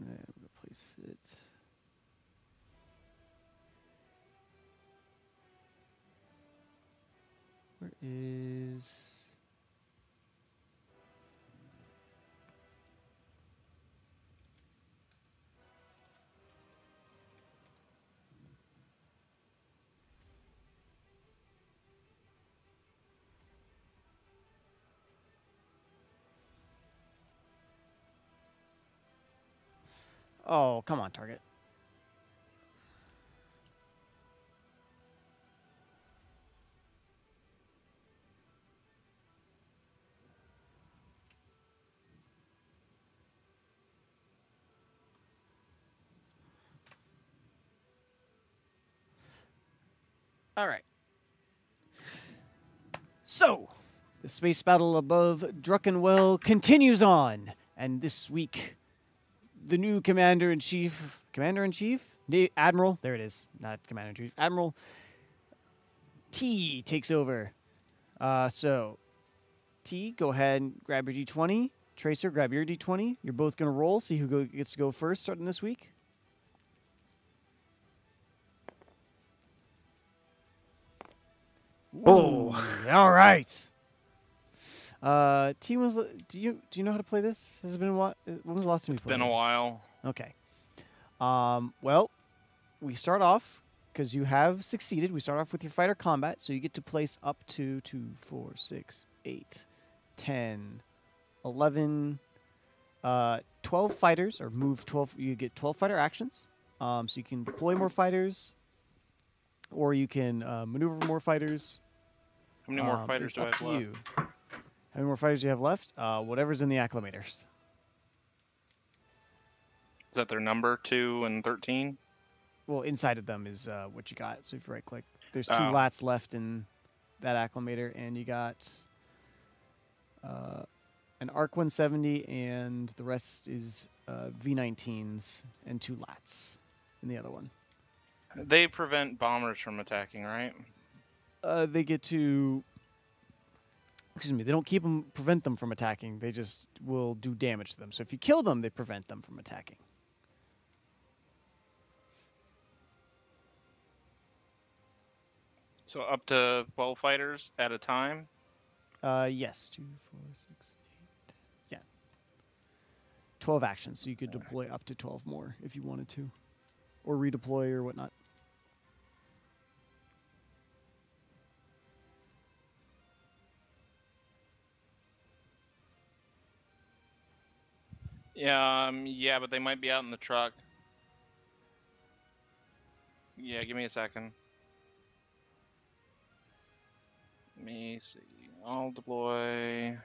Then I'm gonna place it. Where is? Oh, come on, target. All right. So, the space battle above Druckenwell continues on, and this week, the new commander in chief, commander in chief, admiral. There it is, not commander in chief. Admiral T takes over. Uh, so, T, go ahead and grab your d20. Tracer, grab your d20. You're both gonna roll. See who go, gets to go first, starting this week. Oh. all right. Uh, T was. Do you do you know how to play this? Has it been a while? When was the last time you played? been a while. Okay. Um. Well, we start off because you have succeeded. We start off with your fighter combat, so you get to place up to two, four, six, eight, ten, eleven, uh, twelve fighters, or move twelve. You get twelve fighter actions. Um. So you can deploy more fighters, or you can uh, maneuver more fighters. How many more Um, fighters do I have to left? you. How many more fighters do you have left? Uh, whatever's in the acclamators. Is that their number? Two and thirteen. Well, inside of them is uh, what you got. So if you right click, there's two Oh. lats left in that acclamator, and you got uh, an ARC 170, and the rest is uh, V19s and two lats in the other one. They prevent bombers from attacking, right? Uh, they get to. Excuse me. They don't keep them, prevent them from attacking. They just will do damage to them. So if you kill them, they prevent them from attacking. So up to twelve fighters at a time. Uh, yes, two, four, six, eight. Yeah, twelve actions. So you could deploy up to twelve more if you wanted to, or redeploy or whatnot. Yeah, um, yeah, but they might be out in the truck. Yeah, give me a second. Let me see. I'll deploy.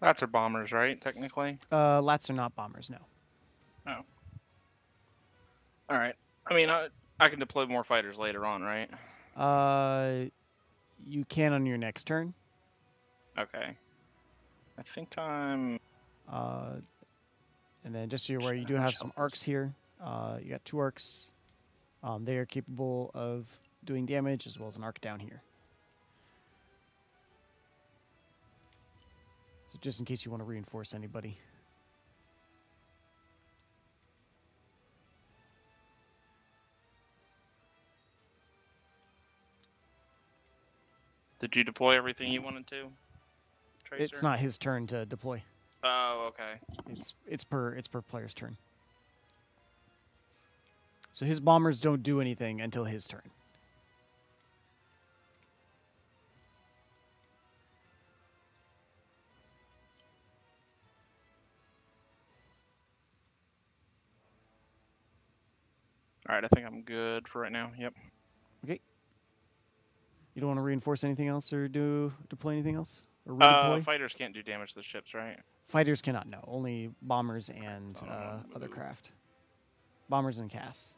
That's are bombers, right? Technically. Uh, lats are not bombers. No. All right. I mean, I, I can deploy more fighters later on, right? Uh, you can on your next turn. Okay. I think I'm. Uh, and then just so you're aware, you do have some arcs here. Uh, you got two arcs. Um, they are capable of doing damage as well as an arc down here. So just in case you want to reinforce anybody. Did you deploy everything you wanted to? Tracer? It's not his turn to deploy. Oh, okay. It's it's per it's per player's turn. So his bombers don't do anything until his turn. All right, I think I'm good for right now. Yep. Okay. You don't want to reinforce anything else or do deploy anything else or Uh, fighters can't do damage to the ships, right? Fighters cannot no, only bombers and uh, other craft. Bombers and Cass.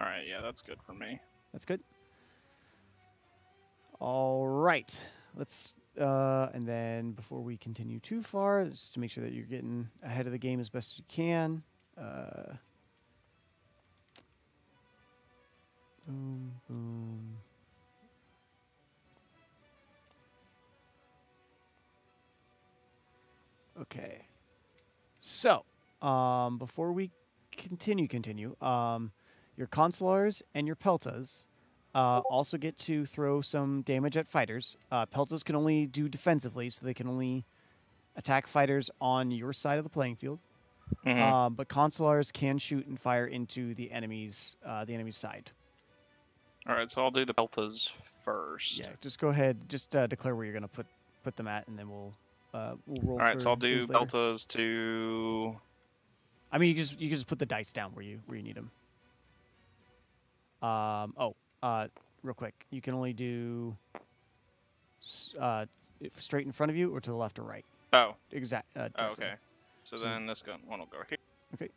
All right, yeah, that's good for me. That's good. All right. Let's uh and then before we continue too far, just to make sure that you're getting ahead of the game as best as you can. Uh Boom, boom. Okay. So, um, before we continue, continue, um, your consulars and your peltas uh, also get to throw some damage at fighters. Uh, peltas can only do defensively, so they can only attack fighters on your side of the playing field. Mhm. Uh, but consulars can shoot and fire into the enemy's uh, the enemy's side. All right, so I'll do the peltas first. Yeah, just go ahead, just uh, declare where you're gonna put put them at, and then we'll uh, we'll roll. All right, so I'll do peltas to. I mean, you just you can just put the dice down where you where you need them. Um. Oh. Uh. Real quick, you can only do. Uh, straight in front of you, or to the left or right. Oh, Exact. Uh, oh okay. So, So- then this gun one will go here. Okay.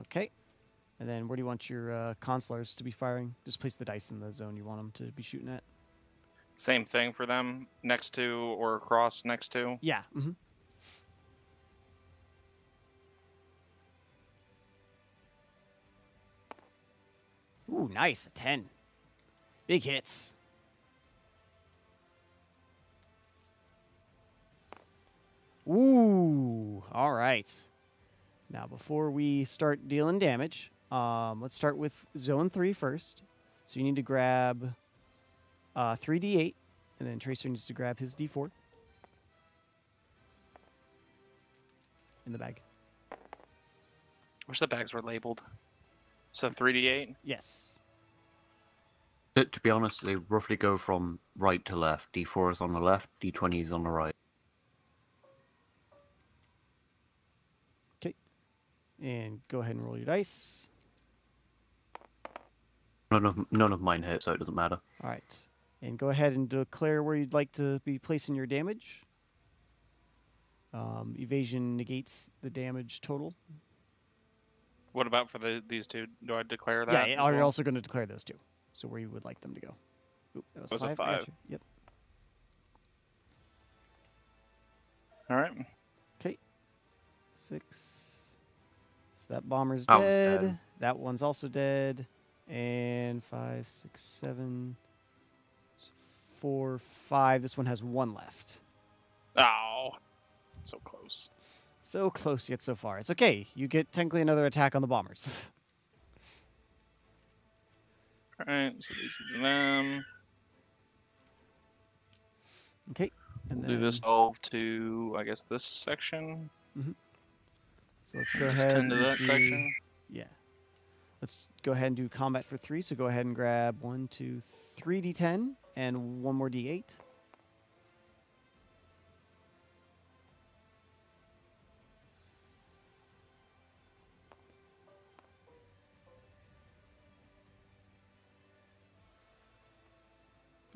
Okay. And then where do you want your uh, consulars to be firing? Just place the dice in the zone you want them to be shooting at. Same thing for them, next to or across next to. Yeah. Mm-hmm. Ooh, nice. A 10. Big hits. Ooh, all right. Now, before we start dealing damage, um, let's start with zone three first. So you need to grab uh, 3d8, and then Tracer needs to grab his d4 in the bag. Wish the bags were labeled. So 3d8. Yes. To, to be honest, they roughly go from right to left. D4 is on the left, D20 is on the right. Okay. And go ahead and roll your dice. None of none of mine hit, so it doesn't matter. All right. And go ahead and declare where you'd like to be placing your damage. Um, evasion negates the damage total. What about for the these two? Do I declare that? yeah, as are you also going to declare those two? So where you would like them to go. Oop, that was, Was five. I five? you. Yep. All right. Okay. Six. So that bomber's That dead. dead. That one's also dead. And five, six, seven, four, five. This one has one left. Oh, so close. So close yet so far. It's okay. You get technically another attack on the bombers. All right. So these are them. okay. And We'll do this all to I guess this section. Mm-hmm. So let's go Just ahead tend and to that do, section. Yeah. Let's go ahead and do combat for three. So go ahead and grab one, two, three d10 and one more d8.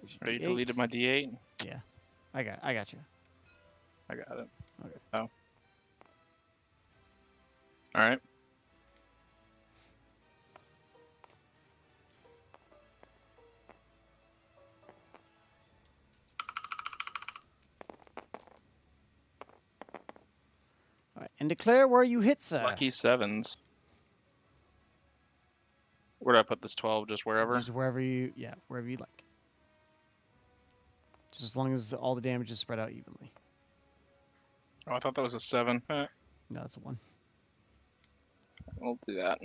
Here's your Are you D8. deleted my D8? I got, I got you. I got it. Okay. Oh. All right. And declare where you hit, sir. Lucky sevens. Where do I put this 12? Just wherever? Just wherever you, yeah, wherever you like. Just as long as all the damage is spread out evenly. Oh, I thought that was a seven. Eh, No, that's a one. we'll do that.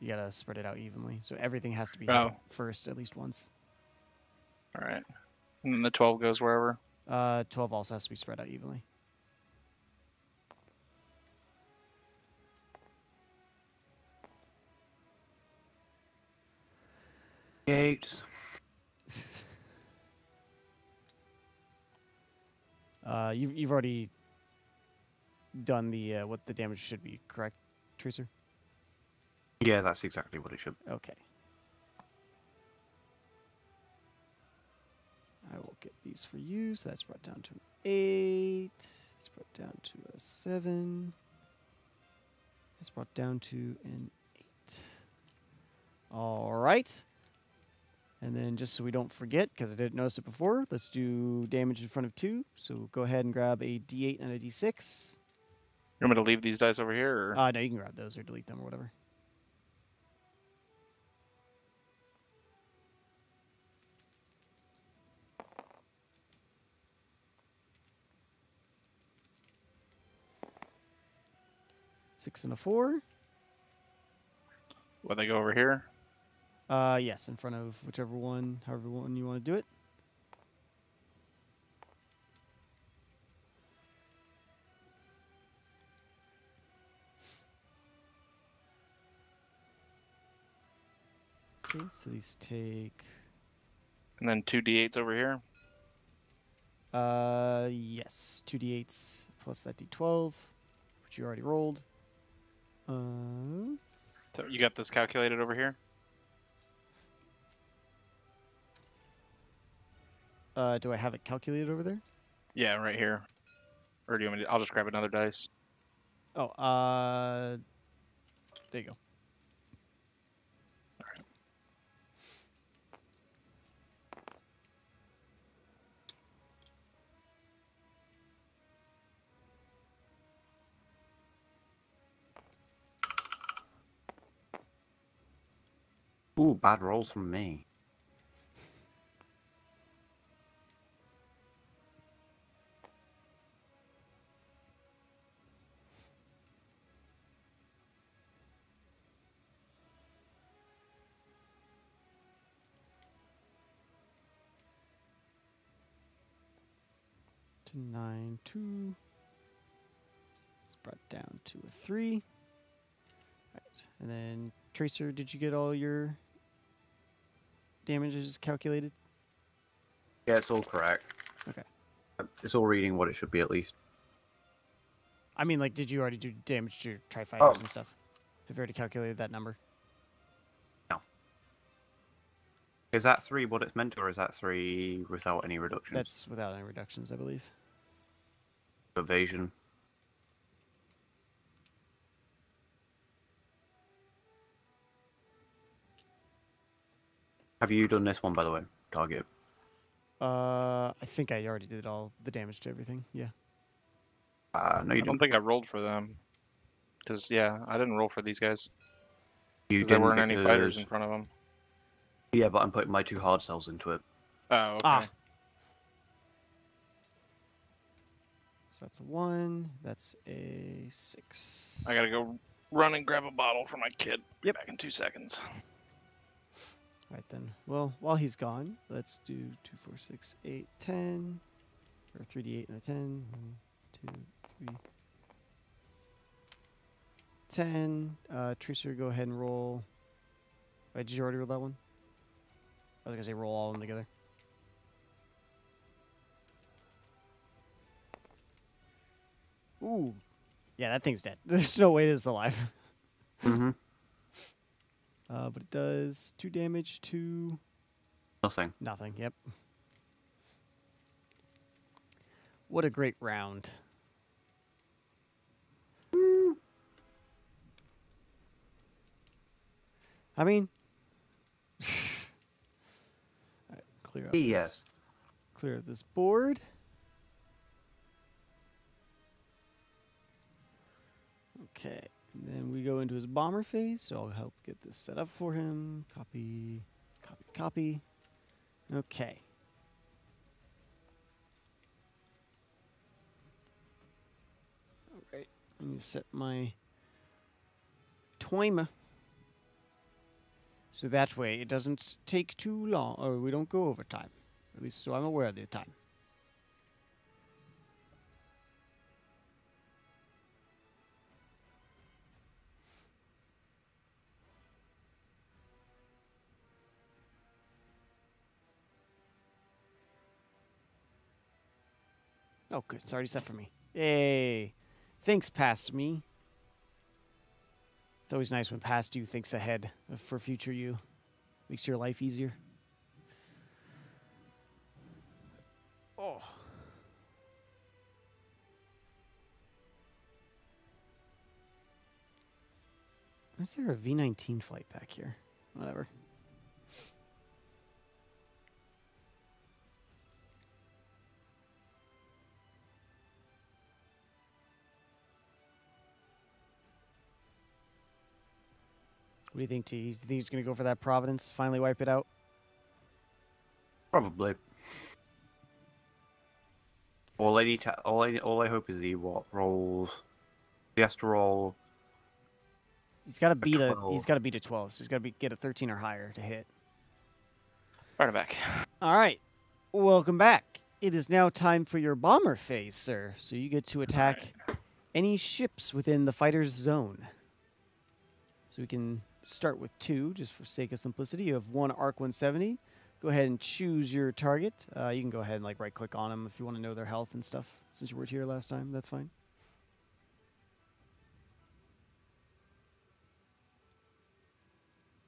You gotta spread it out evenly, so everything has to be Oh. first at least once. All right. And then the 12 goes wherever. Uh, twelve also has to be spread out evenly. Gates. Uh, you've you've already done the uh, what the damage should be, correct, Tracer? Yeah, that's exactly what it should. be. Okay. I will get these for you. So that's brought down to an eight. It's brought down to a seven. It's brought down to an eight. All right. And then just so we don't forget, because I didn't notice it before, let's do damage in front of two. So go ahead and grab a D8 and a D6. You want me to leave these dice over here? Or? Uh, no, you can grab those or delete them or whatever. Six and a four. Will they go over here? Uh, yes, in front of whichever one, however one you want to do it. Okay, so these take. And then two d8s over here? Uh, yes, two d8s plus that d12, which you already rolled. Uh, So you got this calculated over here? Uh, do I have it calculated over there? Yeah, right here. Or do you want me to? I'll just grab another dice. Oh, uh, there you go. Ooh, bad rolls from me. Down to a three. Right. And then Tracer, did you get all your damages calculated? Yeah, it's all correct. Okay. It's all reading what it should be at least. I mean, like, did you already do damage to your tri-fighters Oh. and stuff? Have you already calculated that number? No. Is that three what it's meant to, or is that three without any reductions? That's without any reductions, I believe. evasion. Have you done this one, by the way? Target. Uh, I think I already did all the damage to everything. Yeah. Uh, no, I you don't don't. think I rolled for them. Because, yeah, I didn't roll for these guys. You 'cause there weren't any fighters in front of them. Yeah, but I'm putting my two hard cells into it. Oh, okay. Ah. So that's a one. That's a six. I gotta go run and grab a bottle for my kid. Be Yep. Back in two seconds. Right then. Well, while he's gone, let's do two, four, six, eight, ten, or three d eight and a ten. One, two, three, ten. Uh, Tracer, go ahead and roll. Wait, did you already roll that one? I was gonna say roll all of them together. Ooh, yeah, that thing's dead. There's no way this is alive. Mm-hmm. Uh, but it does two damage to Nothing. Nothing. Yep. What a great round. I mean, Alright, clear up. Yes. This, clear this board. Okay. And then we go into his bomber phase, so I'll help get this set up for him. Copy, copy, copy. Okay. All right. Let me set my timer. So that way it doesn't take too long, or we don't go over time. At least so I'm aware of the time. Oh, good. It's already set for me. Yay. Thanks, past me. It's always nice when past you thinks ahead for future you. Makes your life easier. Oh. Is there a V 19 flight back here? Whatever. What do you think, T? Do you think he's going to go for that Providence? Finally wipe it out? Probably. All I need to, all I all I hope is he what rolls. He has to roll. He's got to beat a. He's 12. got to beat a 12. So he's got to be get a 13 or higher to hit. Right back. All right. Welcome back. It is now time for your bomber phase, sir. So you get to attack any ships within the fighter's zone. So we can start with two, just for sake of simplicity. You have one Arc 170. Go ahead and choose your target. Uh, you can go ahead and like right click on them if you want to know their health and stuff. Since you weren't here last time, that's fine.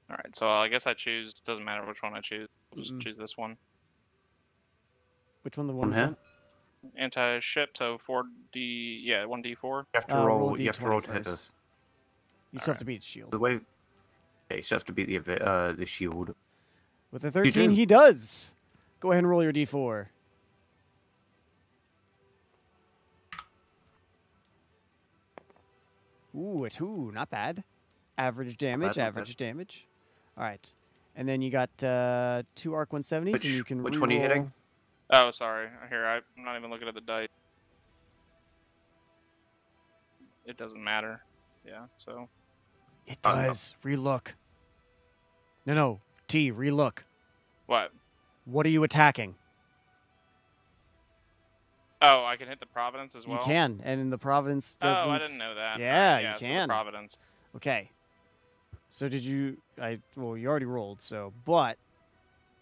All right, so I guess I choose. Doesn't matter which one I choose. Just Mm-mm. choose this one. Which one? The One one? hit. Anti-ship, so 4d. Yeah, 1d4. You have to Uh, roll. roll you have to roll to hit this. You still have to beat shield. The way. Yeah, you still have to beat the uh the shield. With a 13, he does. Go ahead and roll your d4. Ooh, a two. Not bad. Average damage, bad, not average damage. All right. And then you got uh, two Arc 170s, Which- and you can which one are you hitting? Oh, sorry. Here, I, I'm not even looking at the dice. It doesn't matter. Yeah, so. It no. does. Relook. No, no. T, relook. What? What are you attacking? Oh, I can hit the Providence as well? You can, and in the Providence doesn't. Oh, I didn't know that. Uh, yeah, you yeah, so the can. Providence. Okay. So did you? I well, you already rolled. So, but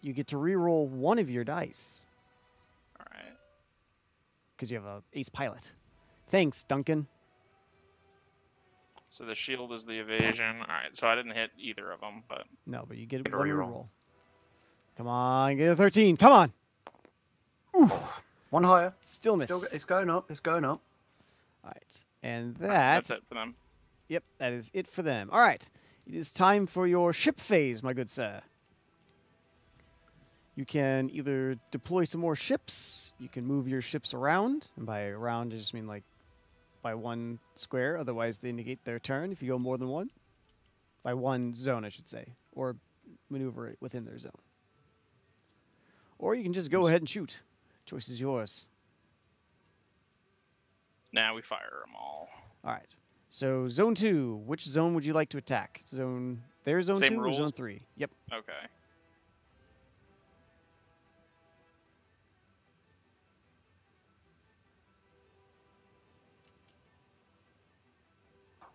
you get to re-roll one of your dice All right. because you have a ace pilot. Thanks, Duncan. So the shield is the evasion. All right, so I didn't hit either of them, but No, but you get Get a one reroll. re-roll. Come on, get a thirteen. Come on. Ooh. One higher. Still miss. Still, it's going up. It's going up. All right, and that. that's it for them. Yep, that is it for them. All right, it is time for your ship phase, my good sir. You can either deploy some more ships, you can move your ships around, and by around I just mean like by one square, otherwise they negate their turn if you go more than one. By one zone, I should say, or maneuver it within their zone. Or you can just go ahead and shoot. Choice is yours. Now we fire them all. All right. So zone two, which zone would you like to attack? Zone their zone Same two or zone three? Yep. Okay.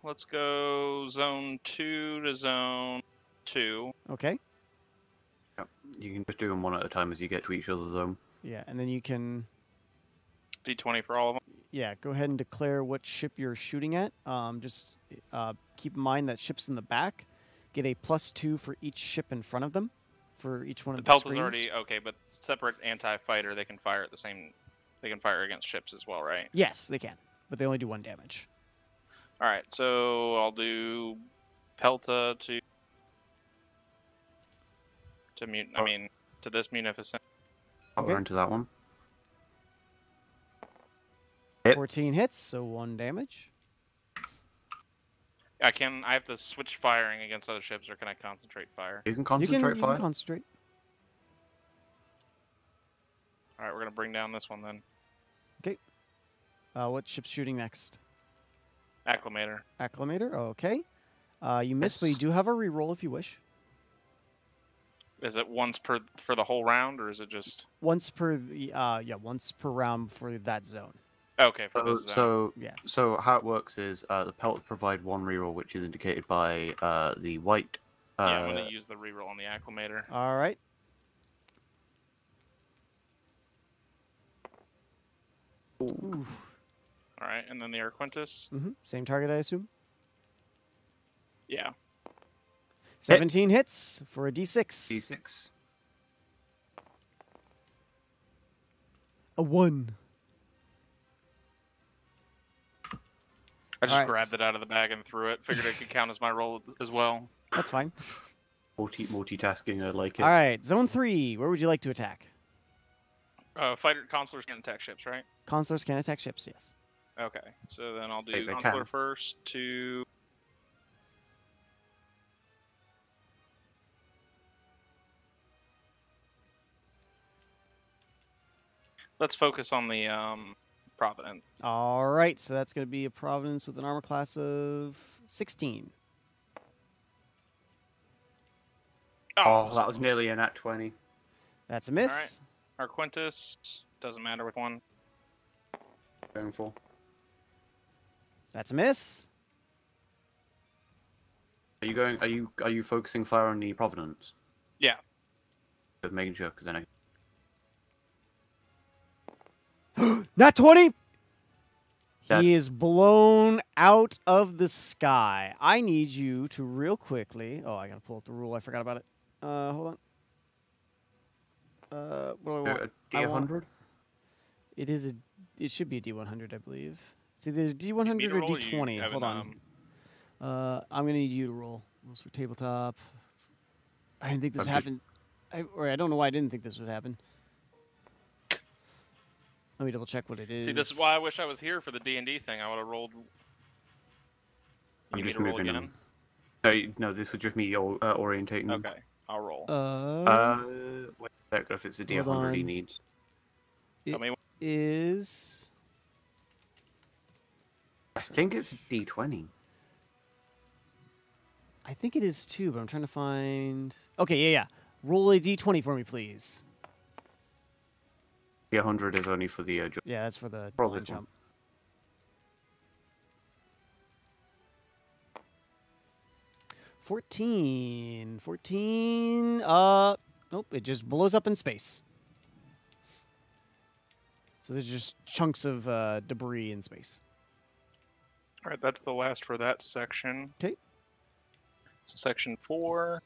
Let's go zone two to zone two. Okay. You can just do them one at a time as you get to each other's zone. Yeah, and then you can D20 for all of them. yeah go ahead and declare what ship you're shooting at. Um, just uh, keep in mind that ships in the back get a plus two for each ship in front of them for each one The of the pelt is already okay, but separate anti-fighter. They can fire at the same. They can fire against ships as well, right? Yes, they can, but they only do one damage. All right, so I'll do Pelta to to mute. I Oh. mean, to this munificent. I'll Okay. run to that one. Hit. Fourteen hits, so one damage. I can. I have to switch firing against other ships, or can I concentrate fire? You can You concentrate can, you fire. can concentrate. All right, we're gonna bring down this one then. Uh, what ship's shooting next? Acclamator. Acclamator. Okay. Uh, you missed, but you do have a reroll if you wish. Is it once per for the whole round, or is it just Once per the uh, yeah, once per round for that zone. okay for So, this zone? so, Yeah. so how it works is uh, the pelts provide one reroll, which is indicated by uh, the white. Uh, yeah, I'm gonna use the reroll on the acclamator. All right. Ooh. All right, and then the Arquitens. hmm Same target, I assume. Yeah. 17 hits for a d6. D6. A 1. I just Alright. grabbed it out of the bag and threw it. Figured it could count as my roll as well. That's fine. Multi multitasking, I like it. All right. Zone 3. Where would you like to attack? Uh, fighter consulars can attack ships, right? Consulars can attack ships, yes. Okay, so then I'll do They- they consular first to. Let's focus on the um, Provident. All right. So that's going to be a Providence with an armor class of 16. Oh, that was nearly an at 20. That's a miss. Arquitens doesn't matter with one. Going for. That's a miss. Are you going? Are you are you focusing fire on the Providence? Yeah. Just making sure, because then I. Not 20. That- He is blown out of the sky. I need you to real quickly. Oh, I got to pull up the rule. I forgot about it. Uh, hold on. Uh, what do I want? Uh, I want- D100? It is a. It should be a D100, I believe. It's either D100 or D20. have Hold on. um, Uh, I'm gonna need you to roll. Rules for tabletop. I didn't think this I'm just- happened. I, or I don't know why I didn't think this would happen. Let me double check what it is. See, this is why I wish I was here for the D and D thing. I would have rolled. You I'm need just to roll moving again? them. No, no, this was just me or- uh, orientating them. Okay, I'll roll. Uh, Uh, wait a sec, if it's the D100 he on. needs. Tell me is I think it's D20. I think it is too, but I'm trying to find. Okay, yeah, yeah. Roll a d20 for me, please. D100 is only for the uh, ju- Yeah, that's for the Roll one. jump. Fourteen. Fourteen. Uh, nope. It just blows up in space. So there's just chunks of uh, debris in space. All right, that's the last for that section. 'Kay. So section four.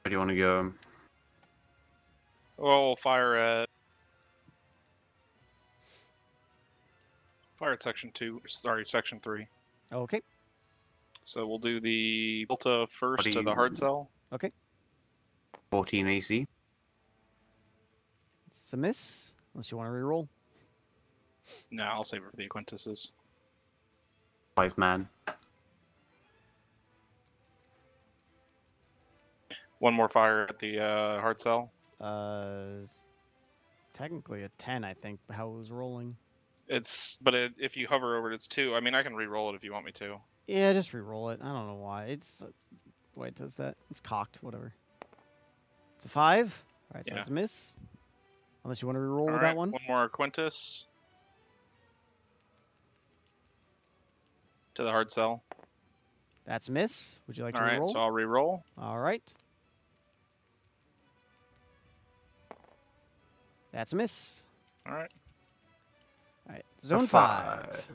Where do you want to go? We'll fire at. Fire at section two. Sorry, section three. Okay. So we'll do the Pelta first to the hard cell. Okay. 14 AC. It's a miss, unless you want to reroll. No, I'll save it for the Aquintuses. Wise man. One more fire at the uh, hard cell. Uh, technically a ten, I think. How it was rolling. It's but it, if you hover over it, it's two. I mean, I can re-roll it if you want me to. Yeah, just re-roll it. I don't know why. It's uh, why it does that. It's cocked. Whatever. It's a five. All right, so Yeah. that's a miss. Unless you want to reroll with All that right, one. One more Quintus. To the hard cell. That's a miss. Would you like All to right, re-roll? so I'll re-roll. All right. That's a miss. All right, All right, A zone five.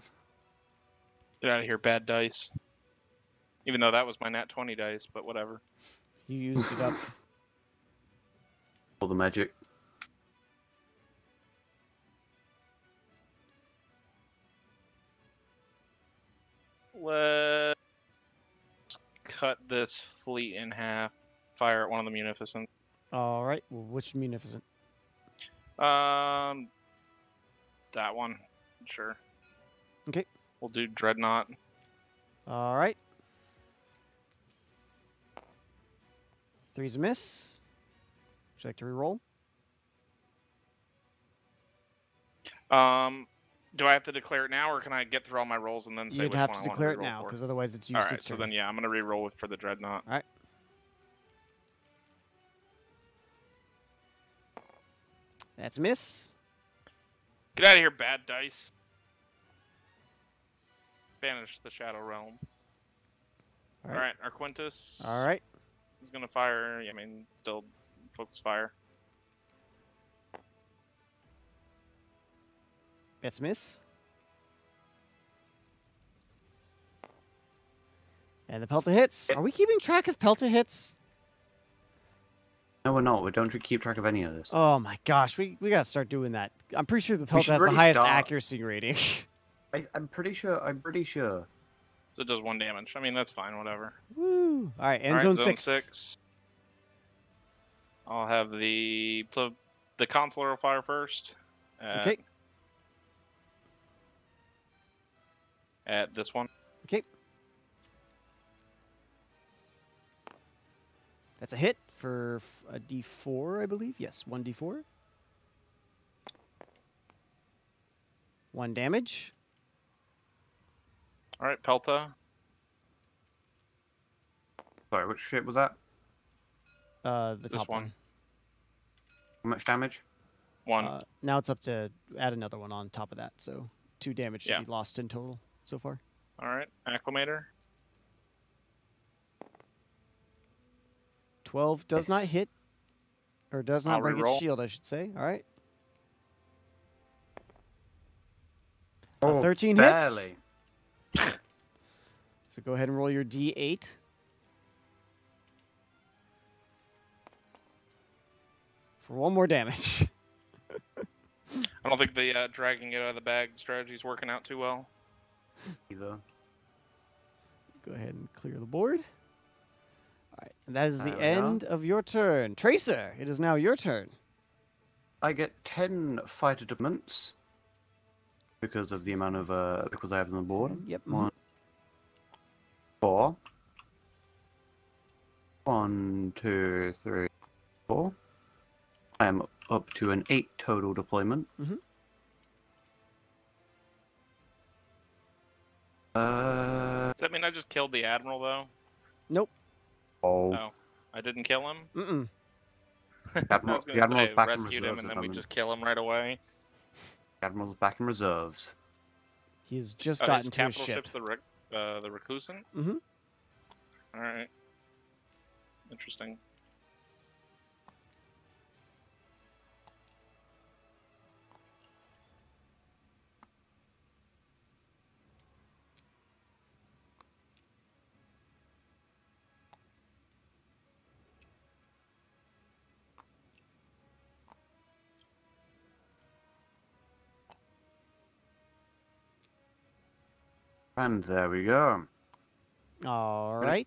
get out of here, bad dice. Even though that was my nat twenty dice, but whatever. You used it up. All the magic. Let's cut this fleet in half. Fire at one of the munificent. All right. Well, which munificent? Um, that one, sure. Okay. We'll do Dreadnought. All right. Three's a miss. Would you like to re-roll? Um, do I have to declare it now, or can I get through all my rolls and then say You'd have to declare it now, because otherwise it's used All right, its so turn. then yeah, I'm gonna re-roll for the Dreadnought. All right. That's a miss. Get out of here, bad dice. Banish the Shadow Realm. All All right. right, our Quintus. All right. He's gonna fire. I mean, still focus fire. That's a miss. And the Pelta hits. Are we keeping track of Pelta hits? No, we're not. We don't keep track of any of this. Oh my gosh, we, we gotta start doing that. I'm pretty sure the We Pelta should has the highest start. accuracy rating. I, I'm pretty sure. I'm pretty sure. So it does one damage. I mean, that's fine. Whatever. Woo! All right, end All right, zone, zone six. six. I'll have the the consular fire first. At, Okay. At this one. Okay. That's a hit for a d4, I believe. Yes, one D4. One damage. All right, Pelta. Sorry, which ship was that? Uh, the This top one. one. How much damage? One. Uh, now it's up to add another one on top of that, so two damage should Yeah. be lost in total so far. All right, Acclamator. Twelve does not hit, or does not I'll break its shield, I should say. All right. Oh, 13 hits. barely. So go ahead and roll your D8. For one more damage. I don't think the uh, dragging it out of the bag strategy is working out too well. Either. go ahead and clear the board. All right, and that is the There we go. end of your turn. Tracer, it is now your turn. I get ten fighter deployments because of the amount of uh because I have on the board. Yep. One, four. One, two, three, four. I am up to an eight total deployment. Mhm. Uh Does that mean I just killed the admiral though? Nope. oh, No, I didn't kill him. Mm-mm. I Admiral, was the gonna admiral's say back in rescued him reserves. and then we just kill him right away. moment. admiral's back in reserves. He has just Uh, gotten his to his ship. ship's the rec- uh, the reclusant. Mhm. All right. Interesting. And there we go. All right. Ready?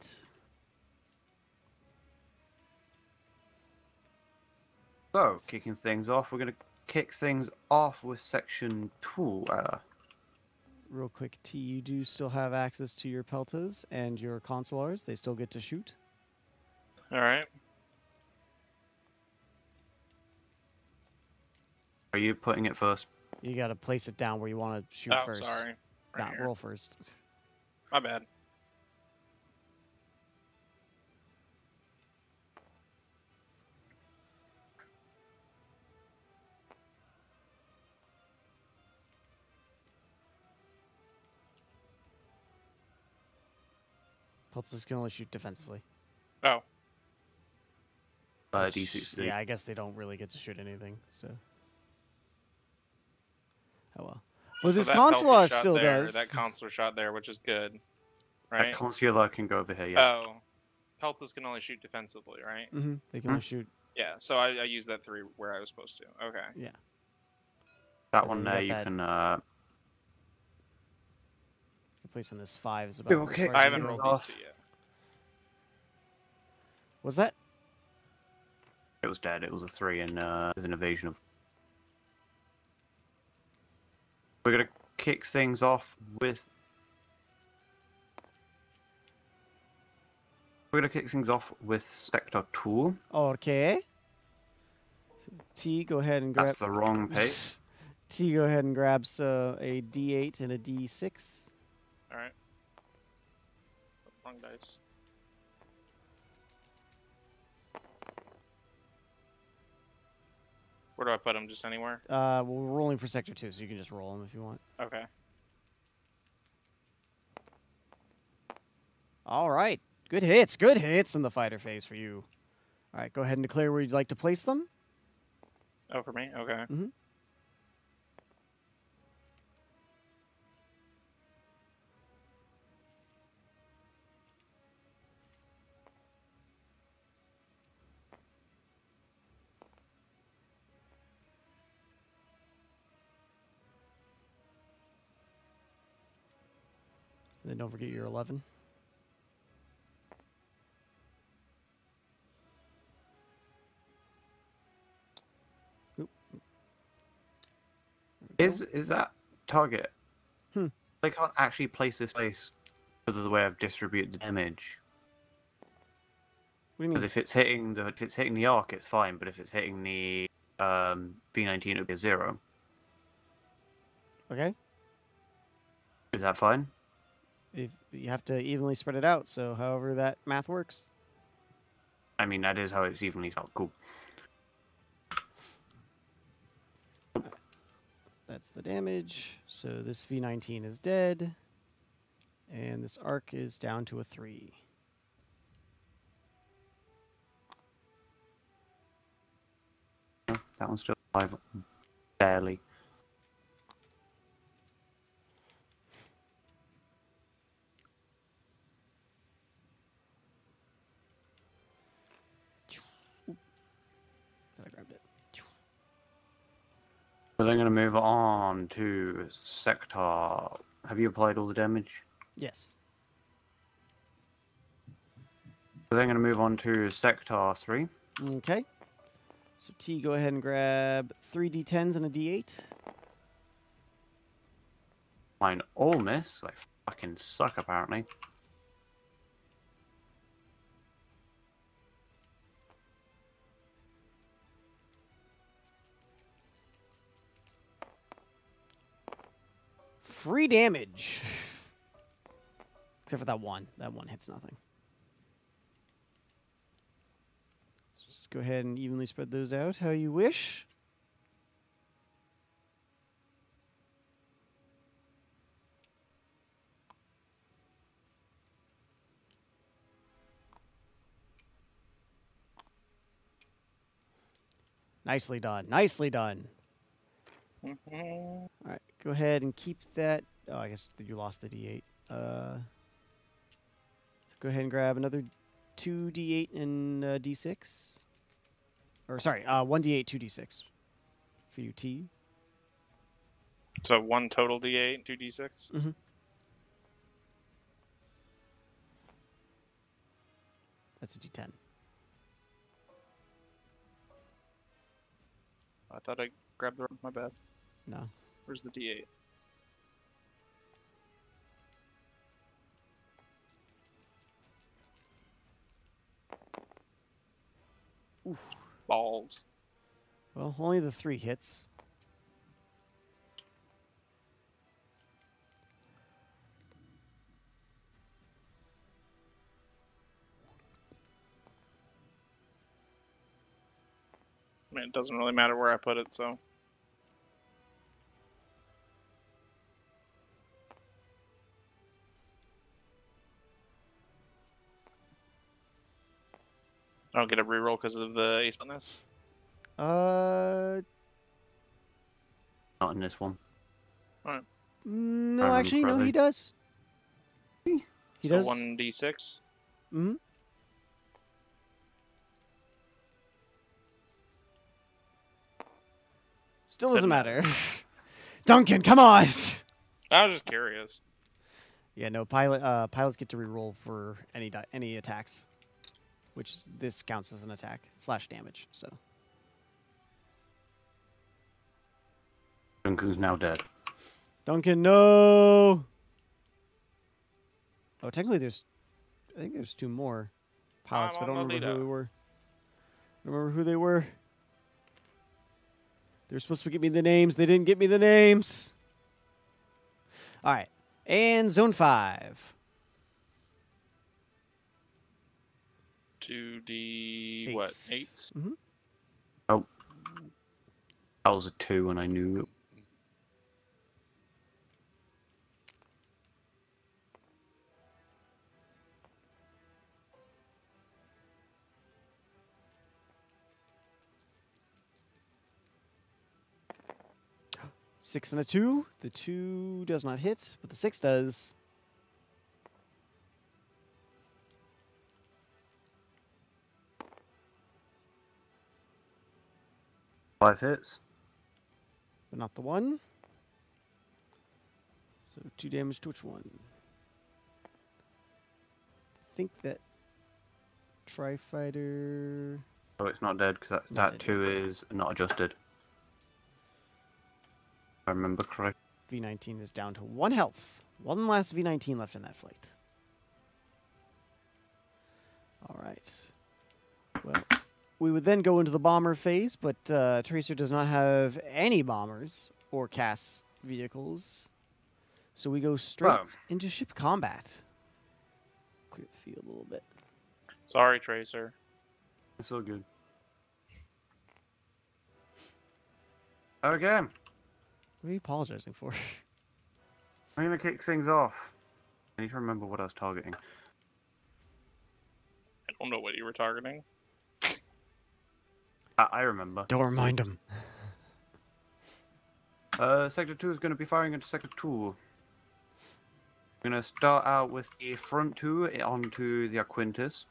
So, kicking things off, we're going to kick things off with section two. Uh, Real quick, T, you do still have access to your Peltas and your Consulars. They still get to shoot. All right. are you putting it first? You got to place it down where you want to shoot oh, first. sorry. Right Not here. roll first. My bad. Peltas can only shoot defensively. Oh, Uh, which- D60. Yeah, I guess they don't really get to shoot anything. So. Oh well. Well, so this that Pelta consular still there, does. That consular shot there, which is good, right? That right? consular can go over here, yeah. Oh, Peltas can only shoot defensively, right? hmm They can Hmm. only shoot. Yeah. So I, I used that three where I was supposed to. Okay. Yeah. That one there, you you that- can. Uh, Place on this five is about. Okay, I haven't you Things go. rolled off. yet. Was that? it was dead. It was a three, and uh, there's an evasion of. We're gonna kick things off with. We're gonna kick things off with Sector Two. Okay. So T, go ahead and grab. That's the wrong pace. T, go ahead and grabs uh, a D8 and a D6. All right. Wrong dice. Where do I put them? Just anywhere? Uh, well, we're rolling for sector two, so you can just roll them if you want. Okay. All right. Good hits. Good hits in the fighter phase for you. All right. Go ahead and declare where you'd like to place them. Oh, for me? Okay. Mhm. And don't forget your 11. Oop. There we go. Is is that target? Hmm. They can't actually place this place because of the way I've distributed the damage. What do you Because mean? if it's hitting the if it's hitting the arc, it's fine. But if it's hitting the um, V19, it would be a zero. Okay. Is that fine? If you have to evenly spread it out, so however that math works. I mean, that is how it's evenly spelled. Cool. That's the damage. So this V19 is dead. And this arc is down to a 3. That one's still alive. Barely. Thought I grabbed it. So then going to move on to Sector. Have you applied all the damage? Yes. We're then going to move on to Sector 3. Okay. So T, go ahead and grab three D10s and a D8. Mine all miss. I fucking suck, apparently. Free damage. Except for that one. That one hits nothing. So just go ahead and evenly spread those out how you wish. Nicely done. Nicely done. Mhm. All right, go ahead and keep that. Oh, I guess you lost the D8. Uh, so go ahead and grab another two D8 and uh, D6. Or sorry, uh, one D8, two D6 for you, T. So one total D8, and two D6. That's a D10. I thought I grabbed the. Wrong, my bad. No. Where's the D8? Oof. Balls. Well, only the three hits. I mean, it doesn't really matter where I put it, so. I don't get a reroll because of the ace on this. Uh, Not in this one. Alright. no, remember actually, no, he does. He so does. one D6. Mm-hmm. Still doesn't Doesn't matter. Duncan, come on. I was just curious. yeah, no pilot. Uh, pilots get to reroll for any di- any attacks, which this counts as an attack slash damage. So Duncan's now dead. Duncan, no. Oh, technically, there's. I think there's two more pilots, but I don't remember who Lolita. they were. I don't remember who they were. They were supposed to give me the names. They didn't get me the names. All right, and zone five. Two D what Eights. eights? Mhm. Oh, That was a two, and I knew. Six and a two. The two does not hit, but the six does. Five hits. but not the one. So two damage to which one? I think that Tri Fighter. Oh, it's not dead because that, Not that dead. two is not adjusted. I remember correct. V19 is down to one health. One last V19 left in that flight. All right. Well, we would then go into the bomber phase, but uh, Tracer does not have any bombers or CAS vehicles. So we go straight Oh. into ship combat. Clear the field a little bit. Sorry, Tracer. It's all good. Okay, I'm What are you apologizing for? I'm gonna kick things off. I need to remember what I was targeting. I don't know what you were targeting. I, I remember. Don't remind him. Uh, Sector 2 is going to be firing into Sector 2. We're going to start out with the front two onto the Arquitens.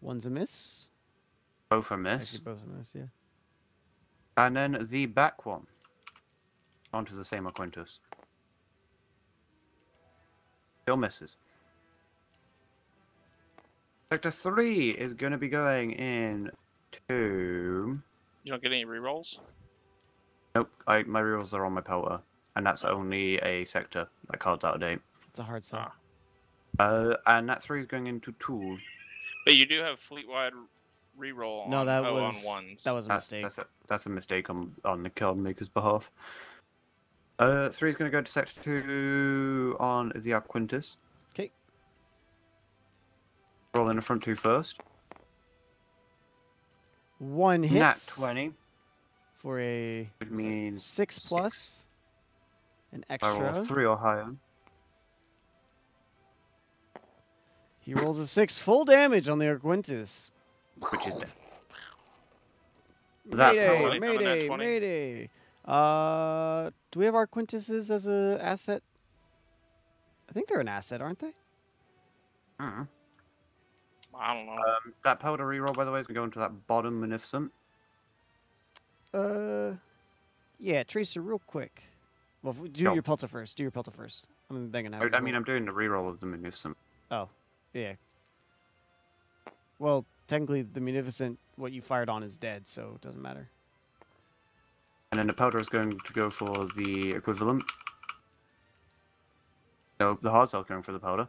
One's a miss. Both are miss. Actually, both a miss, yeah. And then the back one onto the same Arquitens. Still misses. Sector 3 is going to be going in to. You don't get any rerolls? Nope, I, my rerolls are on my Pelta. And that's only a sector. That card's out of date. It's a hard sell. Ah. Uh, and that 3 is going into 2. But you do have fleet wide reroll. no, that oh, was on ones. that was a That's, mistake. that's, a, that's a mistake on, on the card maker's behalf. Uh, 3 is going to go to sector 2 on the Arquitens. 'Kay. Roll in the front two first. One Nat hits 20. for a Which means six six. plus an I roll extra. 3 or higher. He rolls a six full damage on the Arquitens. Which is dead. That Mayday! power- On a nat Mayday! Mayday! Uh, do we have Arquitenses as a asset? I think they're an asset, aren't they? Mm. I don't know. Um, that Pelta reroll, by the way, is going to go into that bottom Munificent. Uh, yeah. Tracer, real quick. Well, do Go. your Pelta first. Do your Pelta first. I'm then gonna have. I, I mean. I'm doing the reroll of the Munificent. Oh, yeah. Well, technically, the munificent what you fired on is dead, so it doesn't matter. And then the Pelta is going to go for the equivalent. No, the Hardcell's going for the Pelta.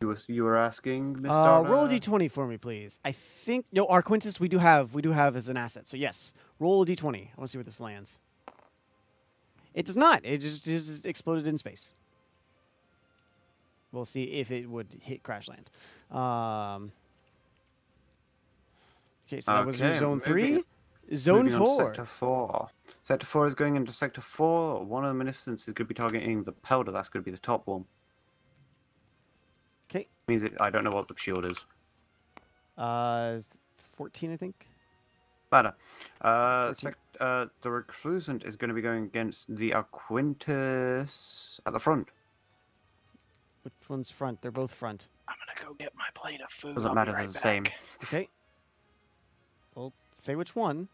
You were, you were asking, Mr. Uh, roll a d20 for me, please. I think no, our Quintus we do have we do have as an asset. So yes, roll a d20. I want to see where this lands. It does not. It just, just exploded in space. We'll see if it would hit crash land. Um, okay, so that was your Okay, zone moving- three. Zone four. Sector 4. Sector 4 is going into Sector 4. One of the Munificents is going to be targeting the Pelta. That's going to be the top one. Okay. Means it, I don't know what the shield is. Uh, fourteen, I think. Matter. Uh, sec- uh, the Recusant is going to be going against the Arquitens at the front. Which one's front? They're both front. I'm gonna go get my plate of food. Doesn't I'll be matter, right they're the same. back. Okay. Well, say which one.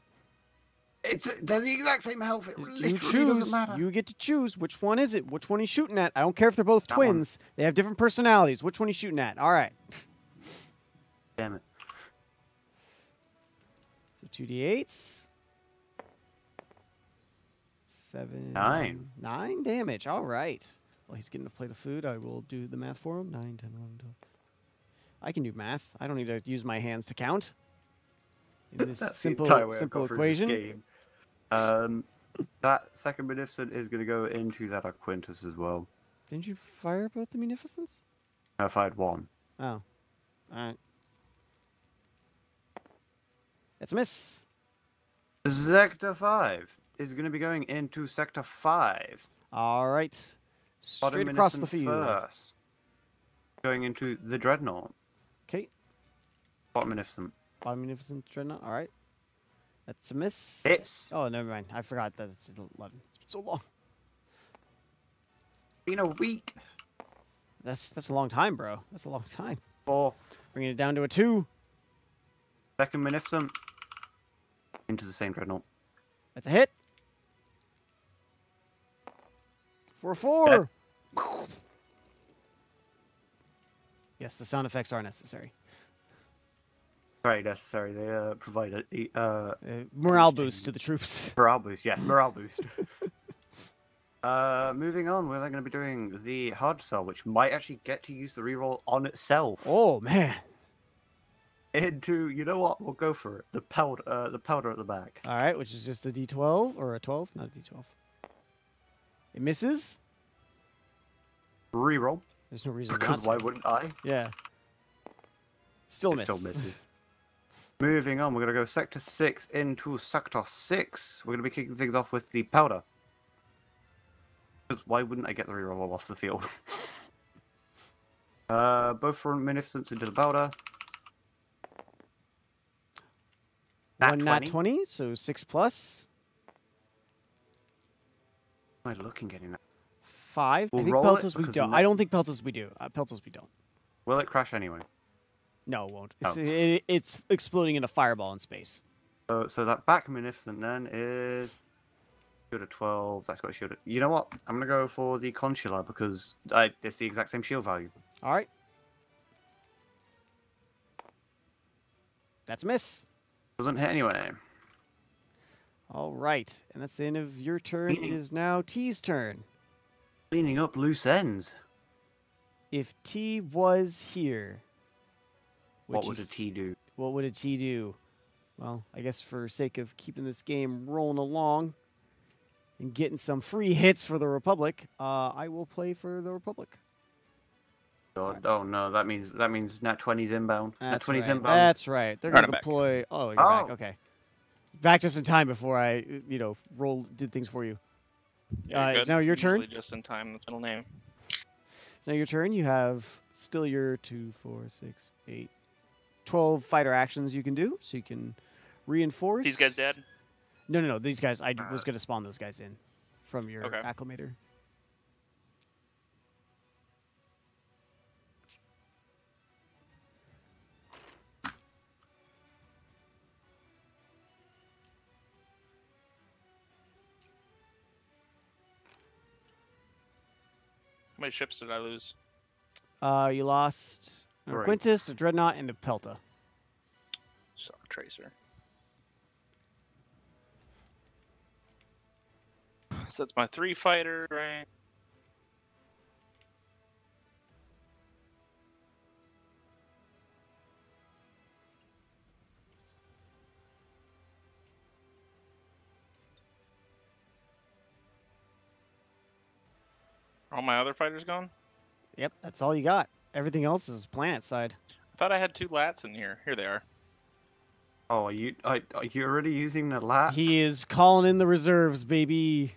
It's they're the exact same health. It You choose. doesn't matter. You get to choose which one is it. Which one he's shooting at. I don't care if they're both That one. twins. They have different personalities. Which one he's shooting at? All right. Damn it. So Two d8s. Seven. Nine. Nine damage. All right. Well, he's getting a plate of food. I will do the math for him. 9, 10, 11, 12. I can do math. I don't need to use my hands to count. In this That's simple, entire way I've simple got this equation. Um, that second Munificent is going to go into that of Quintus as well. Didn't you fire both the munificence? I fired one. Oh. All right. It's a miss. Sector 5 is going to be going into Sector 5. All right. Bottom Straight across the field. First. Going into the Dreadnought. Okay. Bottom Munificent. Bottom munificent dreadnought. All right. That's a miss. Oh, never mind. I forgot that it's 11. It's been so long. Been a week. That's that's a long time, bro. That's a long time. Four. Bringing it down to a two. second Munificent. Into the same Dreadnought. That's a hit. For a four. Yes, the sound effects are necessary. Very necessary. They uh, provide a uh, Uh, morale boost to the troops. morale boost. Yes, morale boost. uh, moving on, we're going to be doing the Hardcell, which might actually get to use the reroll on itself. Oh man. Into you know what? We'll go for it. The Pelta, uh, the Pelta at the back. All right, which is just a D12 or a 12, not a D12. It misses. Reroll There's no reason not because why wouldn't I? Yeah. Still It miss. still misses. Moving on, we're going to go sector six into sector six. We're going to be kicking things off with the Pelta. Because why wouldn't I get the reroll off the field? uh, both from Munificence into the Pelta. Nat One nat 20. 20, so six plus. Am I looking getting that? Five. I We'll think roll it Peltas we don't. I don't think Peltas we do. Uh, we don't. Will it crash anyway? No, it won't. Oh. It's, it, it's exploding in a fireball in space. So, so that back Munificent then is shield of 12. That's got a shield of... You know what? I'm going to go for the Consular because I, it's the exact same shield value. All right. That's a miss. Doesn't hit anyway. All right. And that's the end of your turn. It Meaning- is now T's turn. Cleaning up loose ends. If T was here, What would a is- T do? what would a T do? Well, I guess for sake of keeping this game rolling along and getting some free hits for the Republic, uh, I will play for the Republic. God, oh no, that means that means Nat 20's inbound. Nat That's 20's right. inbound. That's right. They're going I'm to back. deploy. Oh, you're back. Oh. Okay. Back just in time before I, you know, rolled, did things for you. Yeah, Uh, it's now your turn. Just in time. That's middle name. It's now your turn. You have still your two, four, six, eight, 12 fighter actions you can do. So you can reinforce. These guys dead. No, no, no. These guys, I was going to spawn those guys in from your Okay. Acclamator. How many ships did I lose? Uh, you lost Right. Quintus, a Dreadnought, and a Pelta. Star Tracer. So that's my three fighter, right? All my other fighters gone? Yep, that's all you got. Everything else is planet side. I thought I had two lats in here. Here they are. Oh, are you are, are you already using the lat? He is calling in the reserves, baby.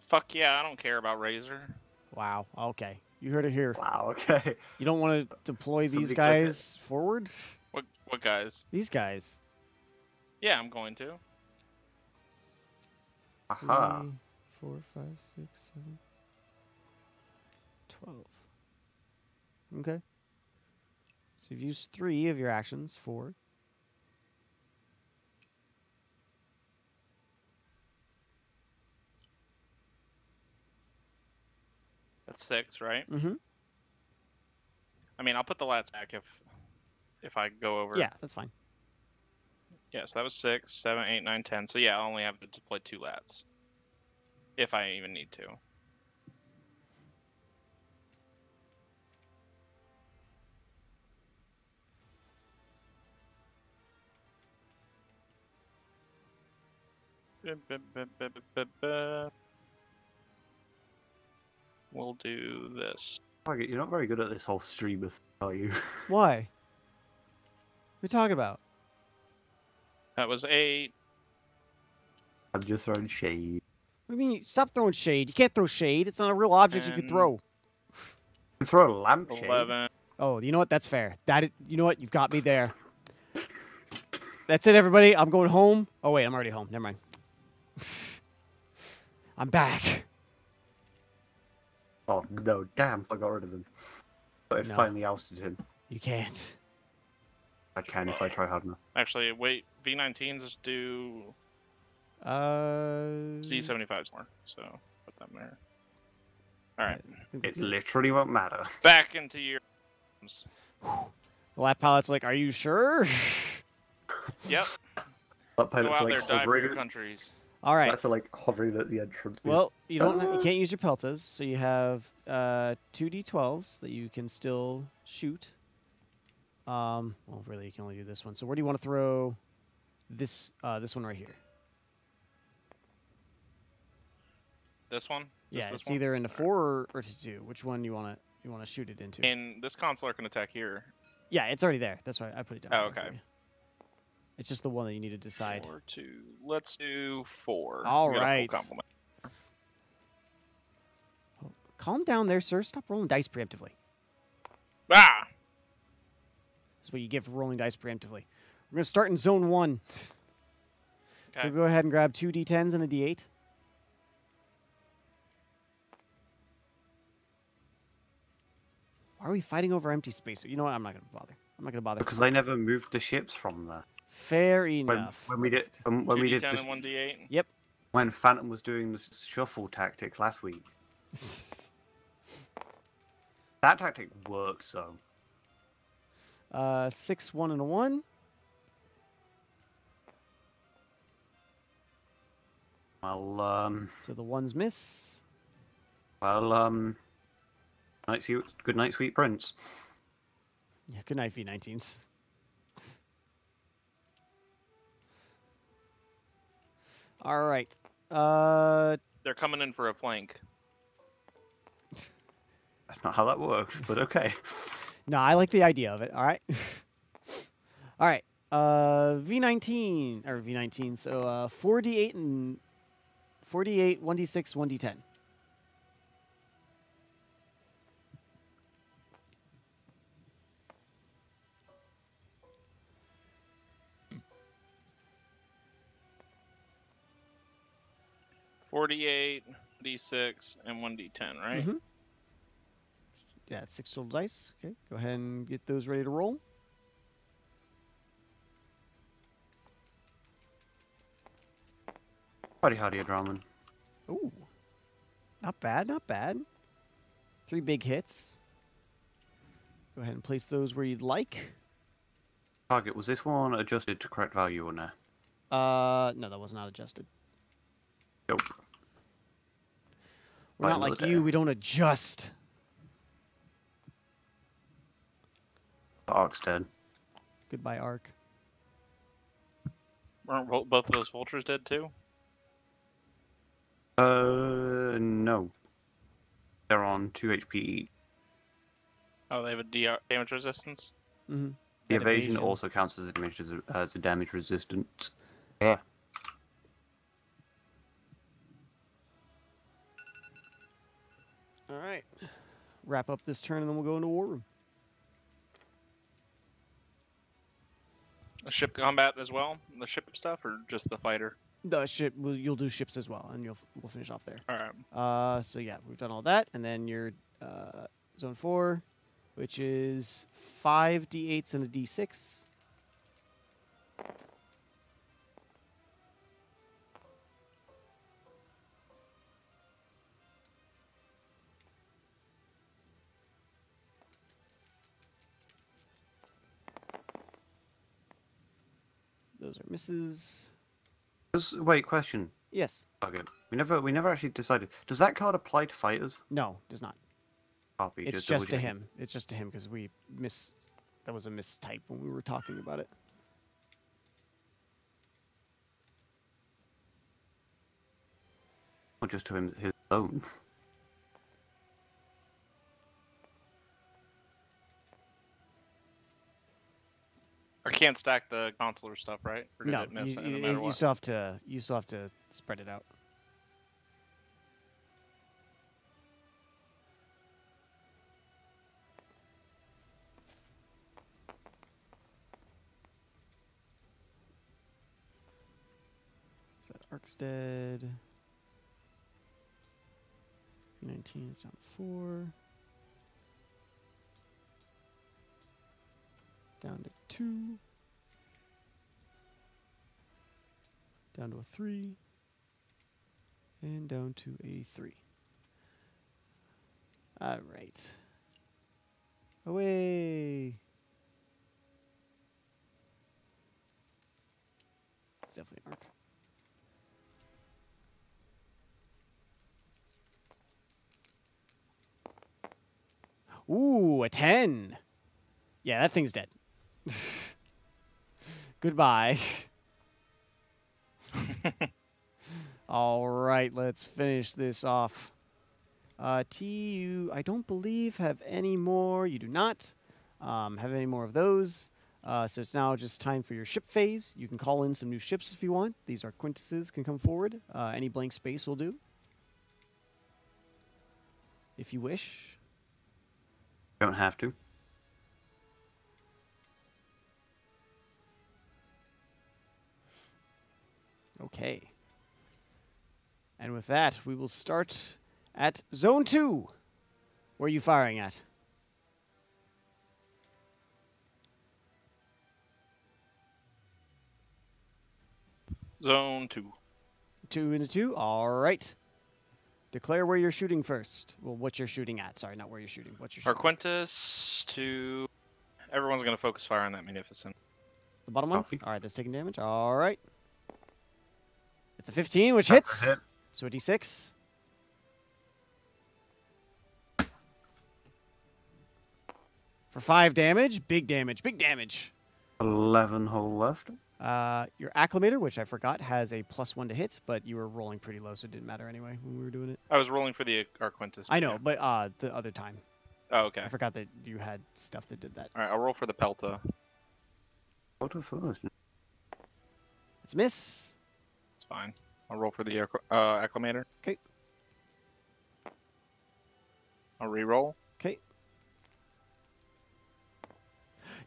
Fuck yeah, I don't care about Razor. Wow. Okay. You heard it here. Wow. Okay. You don't want to deploy these Somebody click guys forward? What what guys? These guys. Yeah, I'm going to. Aha. Three, four, five, six, seven, twelve. Okay. So you've used three of your actions. Four. That's six, right? Mm-hmm. I mean, I'll put the lats back if if I go over. Yeah, that's fine. Yeah, so that was six, seven, eight, nine, ten. So yeah, I only have to deploy two lats. If I even need to. We'll do this. Target, you're not very good at this whole streamer, thing, are you? Why? What are you talking about? That was eight. I'm just throwing shade. What do you mean? Stop throwing shade. You can't throw shade. It's not a real object you can throw. You throw a lampshade. Eleven. Oh, you know what? That's fair. That is, you know what? You've got me there. That's it, everybody. I'm going home. Oh wait, I'm already home. Never mind. I'm back. Oh no, damn! I got rid of him. But I No. finally ousted him. You can't. I can if I try hard enough. Actually, wait. V19s do Uh. Z75s more. So put them there. All right, I think It literally won't matter. back into your. The lap pilot's like, "Are you sure?" Yep. That Go pilot's out like there, die for your hovering. countries. All right. That's like hovering at the entrance. Well, you don't. You Uh. can't use your peltas, so you have uh, two d12s that you can still shoot. Um. Well, really, you can only do this one. So where do you want to throw this? Uh, this one right here. This one. Just yeah, this it's one? either into Alright. four or, or to two. Which one you want to you want to shoot it into? And this consular can attack here. yeah, it's already there. That's why I put it down. Oh, there for okay. You. It's just the one that you need to decide. Four, two. Let's do four. All right. We got a full right. complement. Calm down there, sir. Stop rolling dice preemptively. Ah. That's what you get for rolling dice preemptively. We're gonna start in zone one. Okay. So go ahead and grab two d10s and a d8. Why are we fighting over empty space? You know what? I'm not gonna bother. I'm not gonna bother. because they never moved the ships from there. Fair enough. when we did when, when we did 2d10 one d8. Yep. when Phantom was doing the shuffle tactic last week, that tactic worked. So uh, six, one, and a one. well, um, So the ones miss. well, um, night, see, good night, sweet prince. Yeah. Good night, V19s. All right. Uh, They're coming in for a flank. That's not how that works, but okay. No, I like the idea of it. All right. all right. Uh, V19 or V19. So uh, 4d8 and 4d8, 1d6, 1d10. Forty-eight, d6, and one d10. Right. Mhm. Yeah, it's six total dice. Okay, go ahead and get those ready to roll. Howdy, howdy, Draman. Ooh, not bad, not bad. Three big hits. Go ahead and place those where you'd like. Target, was this one adjusted to correct value or no? Uh, no, that was not adjusted. Nope. We're not like you. We don't adjust. The Ark's dead. Goodbye, Ark. Aren't both of those vultures dead too? Uh, no. They're on 2 HP. Oh, they have a D- damage resistance. Mm-hmm. The evasion, evasion. also counts as a damage, as a, damage resistant. Yeah. All right. Wrap up this turn and then we'll go into war room. A ship combat as well. The ship stuff, or just the fighter. The ship, well, you'll do ships as well, and you'll we'll finish off there. All right. Uh, so yeah, we've done all that, and then your uh, zone four, which is five d8s and a d6. Those are misses. Does, wait, question. Yes. Okay. We never we never actually decided. Does that card apply to fighters? No, it does not. Oh, Copy. It's double just to him. It's just to him because we miss. That was a mistype when we were talking about it. Or just to him his own. I can't stack the consular stuff, right? No, you, it no you- matter you still have to. You still have to spread it out. So that arc's dead. P19 is down to four. Down to two. Down to a three. And down to a three. All right. Away. It's definitely an arc. Ooh, a 10. Yeah, that thing's dead. Goodbye. All right, let's finish this off. Uh, T, you, I don't believe, have any more. You do not um, have any more of those. Uh, so it's now just time for your ship phase. You can call in some new ships if you want. These are Quintuses, can come forward. Uh, any blank space will do. If you wish. Don't have to. Okay. And with that, we will start at Zone 2. Where are you firing at? Zone two. Two into two. All right. Declare where you're shooting first. Well, what you're shooting at. Sorry, not where you're shooting. What you're shooting. Arquitens to. Everyone's gonna focus fire on that Munificent. The bottom one? Copy. All right, that's taking damage. All right. It's a 15, which That's a hits. hit. So a d6. For five damage. Big damage. Big damage. Eleven hole left. Uh, your Acclamator, which I forgot, has a plus one to hit, but you were rolling pretty low, so it didn't matter anyway when we were doing it. I was rolling for the Arquitens. I know, yeah. but uh, the other time, Oh, okay. I forgot that you had stuff that did that. All right, I'll roll for the Pelta. Auto first. It's a miss. It's fine. I'll roll for the Acc- uh, Acclamator. 'Kay. I'll re-roll. Okay.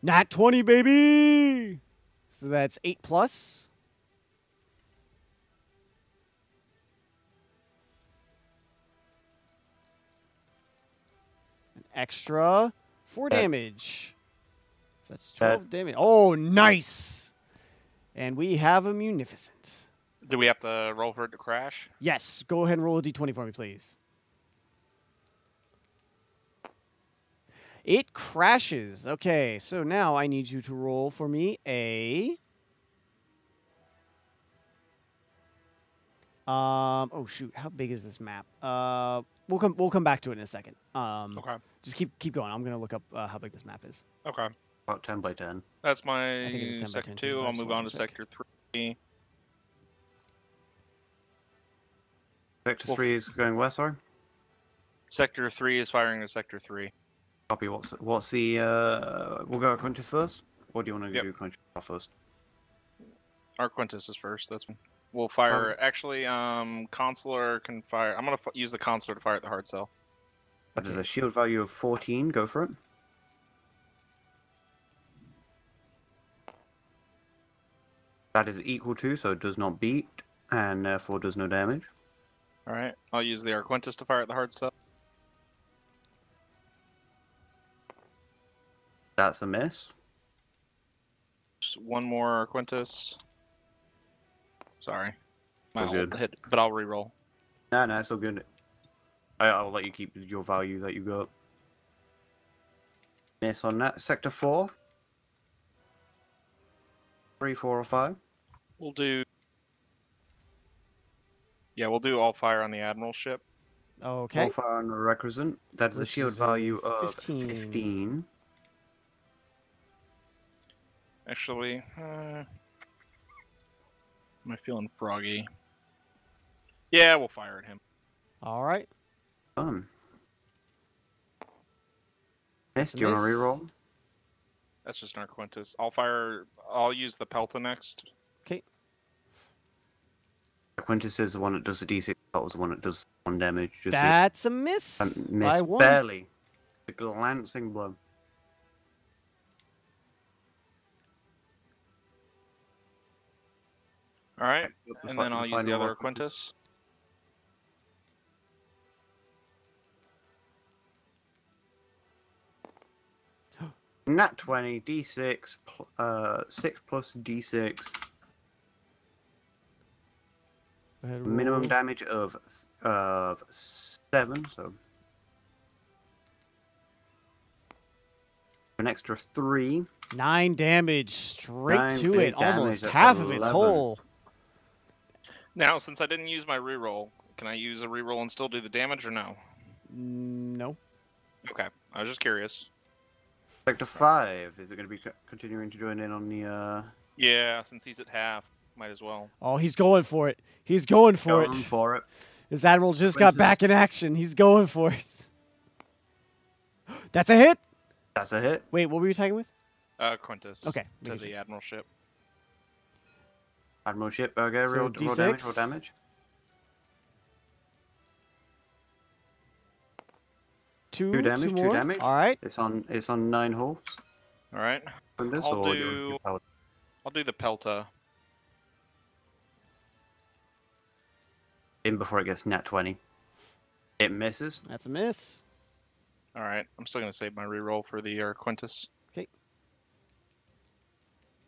Nat 20, baby! So that's 8 plus. An extra 4 That- damage. So that's That- 12 damage. Oh, nice! And we have a munificent. Do we have to roll for it to crash? Yes, go ahead and roll a d20 for me, please. It crashes. Okay, so now I need you to roll for me a. Um. Oh shoot! How big is this map? Uh, we'll come. We'll come back to it in a second. Um. Okay. Just keep keep going. I'm gonna look up uh, how big this map is. Okay. About ten by ten. That's my I think it's 10 by sector 10 two. I I'll move on to to check. sector three. Sector Well- three is going where? Sorry. Sector three is firing at sector three. Copy. What's what's the? Uh, we'll go Quintus first. Or do you want to Yep. do Quintus first? Arquitens is first. That's we'll fire. Actually, um, consular can fire. I'm gonna use the consular to fire at the Hardcell. That is a shield value of fourteen. Go for it. That is equal to, so it does not beat, and therefore does no damage. All right. I'll use the Arquitens to fire at the Hardcell. That's a miss. Just one more Arquitens. Sorry. My good. hit, but I'll re-roll. No, no, it's all good. I, I'll let you keep your value that you got. Miss on that. Sector 4. 3, 4, or 5. We'll do. Yeah, we'll do all fire on the admiral ship. Okay. All fire on the requisite. That is a shield is a value of 15. 15. Actually, uh, am I feeling froggy? Yeah, we'll fire at him. All right. Fun. Miss, a do you want to reroll? That's just Narquintus. I'll fire. I'll use the Pelta next. Okay. Quintus is the one that does the d6. That was the one that does one damage. Just hit- That's a miss. and by miss one. barely. A glancing blow. All right, The and then I'll use the other. Quintus. Nat 20, d6, pl- uh, 6 plus d6. Go ahead, Minimum roll. damage of of 7, so. An extra 3. Nine damage straight Nine to it. Almost damage, that's half of its whole. Now, since I didn't use my reroll, can I use a reroll and still do the damage or no? No. Okay, I was just curious. Back to 5. Is it going to be continuing to join in on the. Uh, Yeah, since he's at half, might as well. Oh, he's going for it. He's going for going it. for it? This admiral just got Quintus. back in action. He's going for it. That's a hit. That's a hit. Wait, what were you attacking with? Uh, Quintus. Okay, To the sure. admiral ship. Admiral ship. Okay, So roll, roll damage. Roll D6. damage. Two, Two damage, two more. damage. All right. It's on. It's on nine holes. All right, Windows, I'll or do you want to do- do power? I'll do the Pelta. in before it gets net 20. It misses. That's a miss. All right. I'm still going to save my reroll for the uh, Quintus. Okay.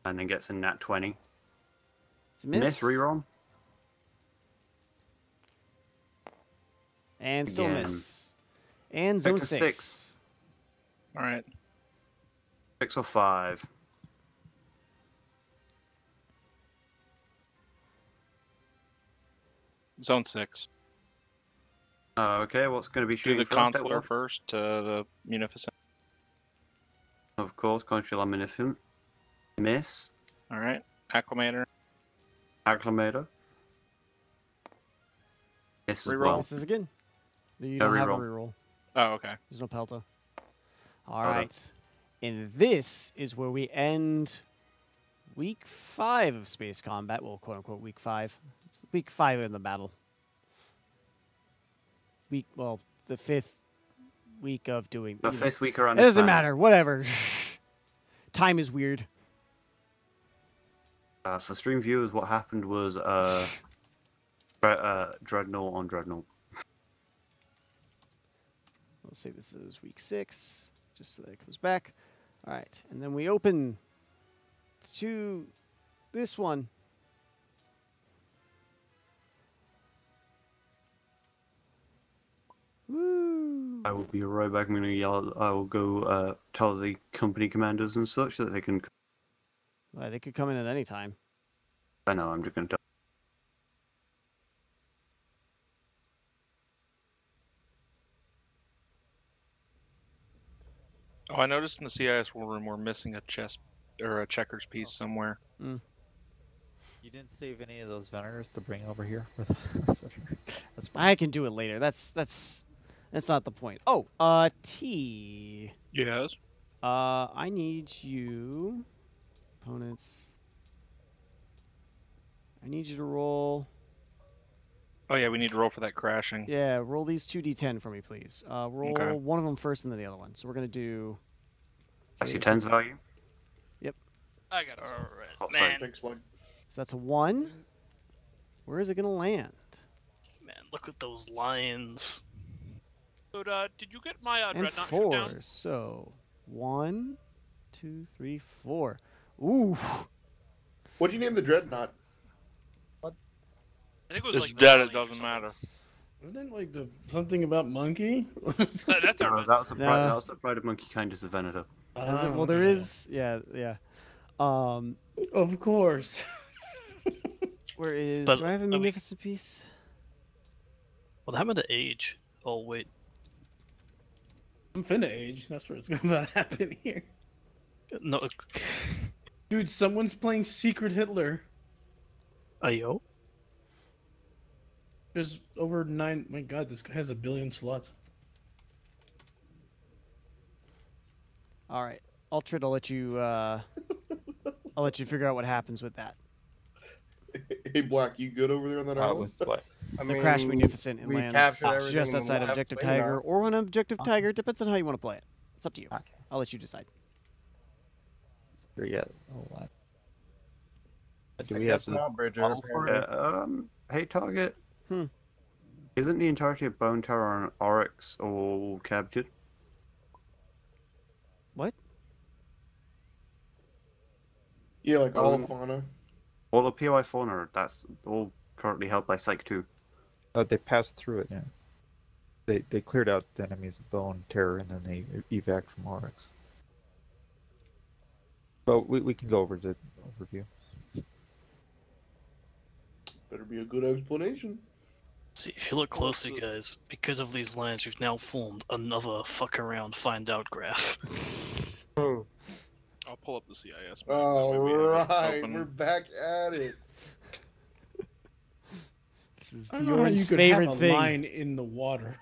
And then gets a nat 20. It's a miss. Miss reroll. And still Again. miss. And zone six. six. All right. 605. Zone six. Uh, okay, what's going to be Do shooting the first? that consular one? first to the munificent. Of course, consular omniscient. Miss. All right, Acclamator. Acclamator. Miss as Reroll. well. Misses again. You don't have a reroll. reroll. Oh, okay. There's no Pelta. All Hold on. right. And this is where we end week five of space combat. Well, quote unquote, week five. It's week five in the battle. Week, well, the fifth week of doing. The you know, fifth week around it doesn't matter. Whatever. Time is weird. Uh, for stream viewers, what happened was uh, uh, Dreadnought on Dreadnought. Let's say this is week six, just so that it comes back. All right, and then we open to this one. Woo! I will be right back. I'm going to yell. I will go uh, tell the company commanders and such that they can. Well, they could come in at any time. I know. I'm just going to. tell. Oh, I noticed in the CIS war room we're missing a chess or a checkers piece somewhere. You didn't save any of those vendors to bring over here for the. That's fine. I can do it later. That's that's that's not the point. Oh, uh, T. Yes. Uh, I need you, opponents. I need you to roll. Oh yeah, we need to roll for that crashing. Yeah, roll these two d10 for me, please. Uh, roll Okay. one of them first and then the other one. So we're gonna do. That's your tens value. I got it. Alright, Oh, sorry. man, Thanks, Slug. So that's a one. Where is it gonna land? man, look at those lions. But uh, did you get my uh, and dreadnought four. down? So one, two, three, four. Ooh. What'd you name the dreadnought? I think it was It's like dead. It doesn't matter. Wasn't it like the something about monkey? That- that's our No, that was the pride. No. That was the pride of monkey kindness of Venator. And th- Ah, well, there okay. is. Yeah, yeah. Um, Of course. Where is? But, do I have a I mean- munificent piece? What happened to age? Oh wait, I'm finna age. That's what's gonna happen here. no. Dude, someone's playing Secret Hitler. Ayo. There's over nine. My God, this guy has a billion slots. All right, Ultra, I'll let you. Uh, I'll let you figure out what happens with that. Hey, Black, you good over there on that Uh, island? with what? I The mean, Crash Munificent and we lands captured everything just in the outside map, Objective so you know. Tiger, or on Objective Okay. Tiger. Depends on how you want to play it. It's up to you. Okay. I'll let you decide. Here yet. Hold on. Uh, Do I we have guess the not, Bridger, model for it? Yeah, um, hey, Target. Hmm. Isn't the entirety of Bone Tower and Oryx all captured? What? Yeah, like all Um, fauna. All the POI fauna, that's all currently held by Psych 2. Oh, they passed through it. Yeah. They they cleared out the enemies of Bone Terror and then they evac from Oryx. But we, we can go over the overview. Better be a good explanation. See, if you look closely, guys, because of these lands, we've now formed another fuck around, find out graph. Pull up the CIS. map, All we have it right, open. we're back at it. This is I don't know how Bjorn's favorite have a thing. line in the water.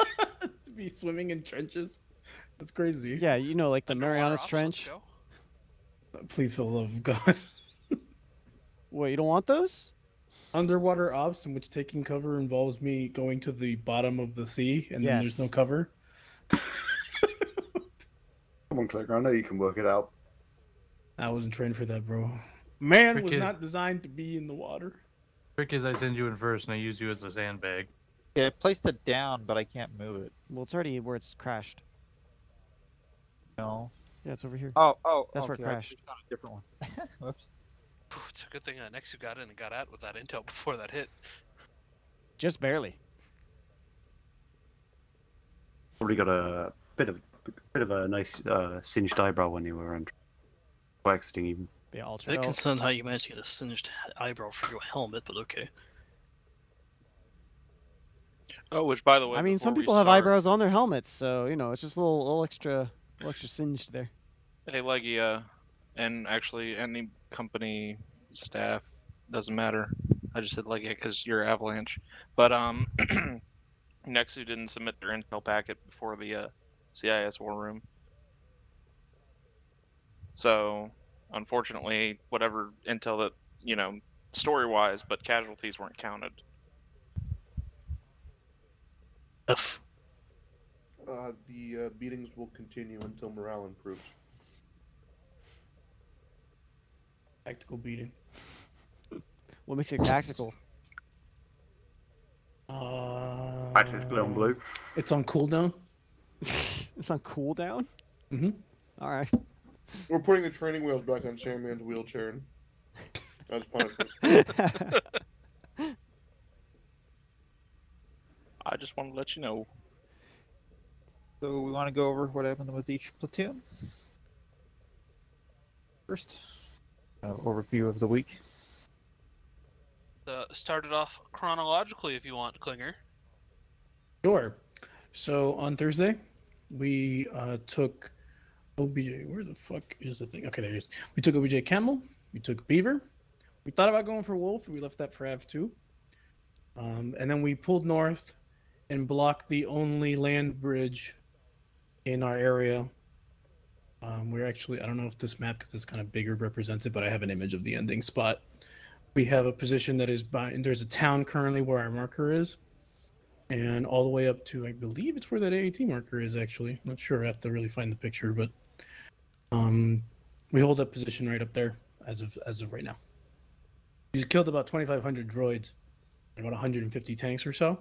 to be swimming in trenches. That's crazy. Yeah, you know, like the Underwater Marianas ops, Trench. Please, for the love of God. What, you don't want those? Underwater ops in which taking cover involves me going to the bottom of the sea and then there's no cover. Come on, Clicker, I know you can work it out. I wasn't trained for that, bro. Man was Cricket. not designed to be in the water. Trick is I send you in first and I use you as a sandbag. Yeah, I placed it down, but I can't move it. Well, it's already where it's crashed. No. Yeah, it's over here. Oh, oh, That's where it crashed. found different one. Whoops. It's a good thing uh, Nexu got in and got out with that intel before that hit. Just barely. Probably got a bit of bit of a nice uh, singed eyebrow when you were on by exiting even. Yeah, I'm Altered. bit I'll- concerned how you managed to get a singed eyebrow for your helmet, but okay. Oh, which by the way, I mean, some before we people have start- eyebrows on their helmets, so you know, it's just a little, little extra, little extra singed there. Hey, Leggy, uh, and actually any company staff doesn't matter. I just said Leggy because you're Avalanche, but um, Nexu didn't submit their intel packet before the uh, CIS war room. So, unfortunately, whatever intel that you know, story-wise, but casualties weren't counted. F. Uh, the uh, beatings will continue until morale improves. Tactical beating. What makes it tactical? Uh, Patches blue on blue. It's on cooldown. it's on cooldown. Mm-hmm. All right. We're putting the training wheels back on Sandman's wheelchair. As punishment. I just want to let you know. So we want to go over what happened with each platoon. First, uh, overview of the week. Uh, started off chronologically, if you want, Klinger. Sure. So on Thursday, we uh, took OBJ. Where the fuck is the thing? Okay, there it is. We took OBJ Camel. We took Beaver. We thought about going for Wolf. We left that for Av two. Um, and then we pulled north and blocked the only land bridge in our area. Um, we're actually, I don't know if this map, because it's kind of bigger, represents it, but I have an image of the ending spot. We have a position that is by, and there's a town currently where our marker is and all the way up to I believe it's where that AAT marker is actually. Not sure. I have to really find the picture, but um, we hold that position right up there as of as of right now. We killed about 2,500 droids and about 150 tanks or so.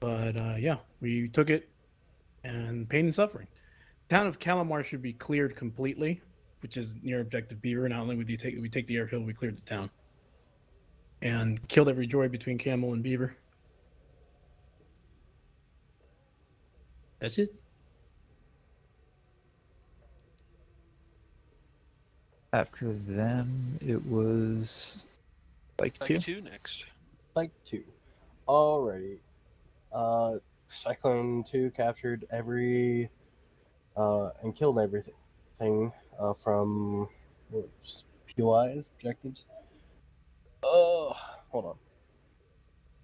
But uh, yeah, we took it, and pain and suffering. The town of Calamar should be cleared completely, which is near Objective Beaver. Not only would you take we take the airfield, we cleared the town, and killed every droid between Camel and Beaver. That's it. After them, it was Like Like two. two next. Like two. Alrighty. Uh, Cyclone 2 captured every uh, and killed everything uh, from what, just POIs, objectives. Oh, hold on.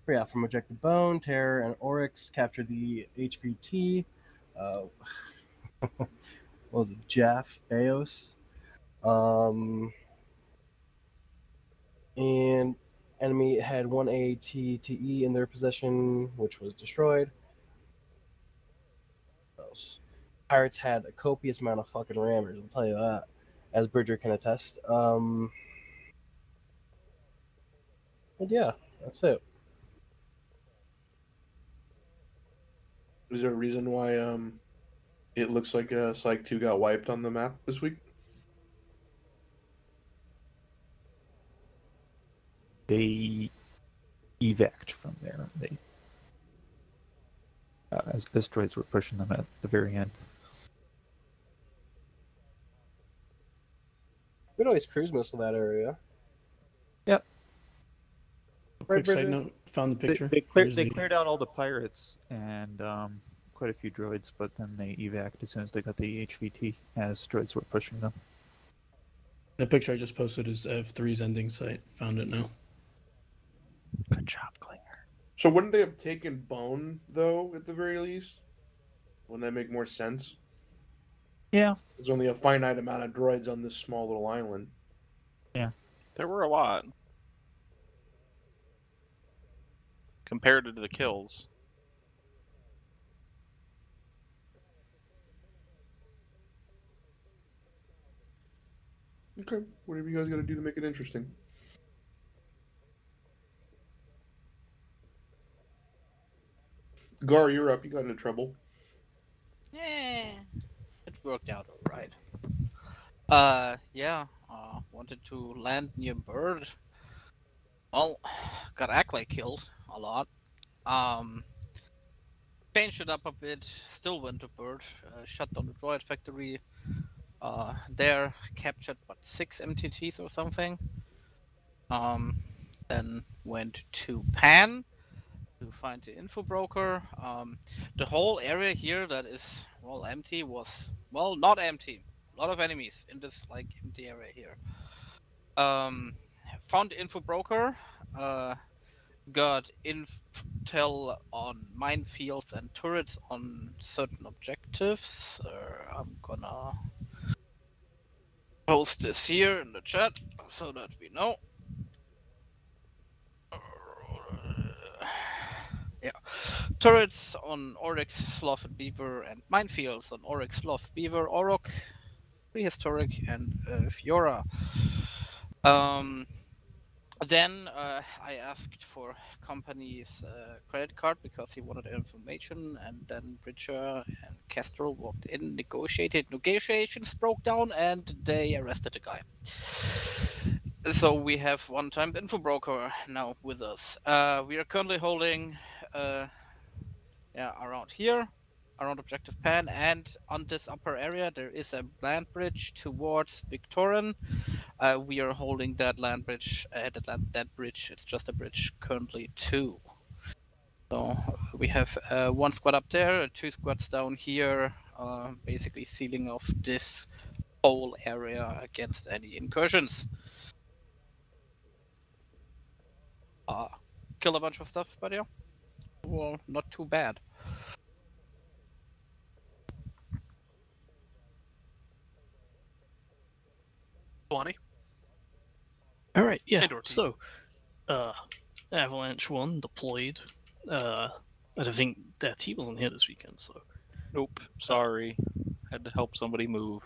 Yeah, from Objective Bone, Terror, and Oryx captured the HVT. Uh, what was it? Jaff, Eos. Um, and enemy had one ATTE in their possession, which was destroyed. What else? Pirates had a copious amount of fucking rammers, I'll tell you that, as Bridger can attest. Um, and yeah, that's it. Is there a reason why um it looks like uh, Psych 2 got wiped on the map this week? They evac'd from there. They uh, as as droids were pushing them at the very end. We'd always cruise missile that area. Yep. Quick side note: found the They, picture. they cleared they the- cleared out all the pirates and um, quite a few droids, but then they evac'd as soon as they got the HVT as droids were pushing them. The picture I just posted is F3's ending site. Found it now. Good job, Klinger. So wouldn't they have taken Bone though, at the very least? Wouldn't that make more sense? Yeah. There's only a finite amount of droids on this small little island. Yeah. There were a lot. Compared to the kills. Okay, whatever you guys got to do to make it interesting. Gar, you're up. You got into trouble. Yeah, it worked out alright. Uh, yeah, uh, wanted to land near Bird. Well, got Ackley killed a lot. Um, changed it up a bit, still went to Bird, uh, shut down the droid factory. Uh, there, captured, what, six MTTs or something. Um, then went to Pan to find the info broker. Um, the whole area here that is well empty was well not empty. A lot of enemies in this like empty area here. Um, found the info broker. Uh, got intel on minefields and turrets on certain objectives. Uh, I'm gonna post this here in the chat so that we know. Yeah. Turrets on Oryx, Sloth, and Beaver, and minefields on Oryx, Sloth, Beaver, Orok, Prehistoric, and uh, Fiora. Um, then uh, I asked for company's uh, credit card because he wanted information, and then Bridger and Kestrel walked in, negotiated. Negotiations broke down, and they arrested the guy. So we have one-time info broker now with us. Uh, we are currently holding, uh, yeah, around here, around Objective Pan, and on this upper area there is a land bridge towards Victorin. Uh, we are holding that land bridge. Uh, that land, that bridge. It's just a bridge currently two. So we have uh, one squad up there, two squads down here, uh, basically sealing off this whole area against any incursions. Uh, kill a bunch of stuff, but yeah, well, not too bad. Twenty. All right, yeah. And So, uh, Avalanche One deployed. Uh, I don't think that he wasn't here this weekend, so Nope. Sorry. Had to help somebody move.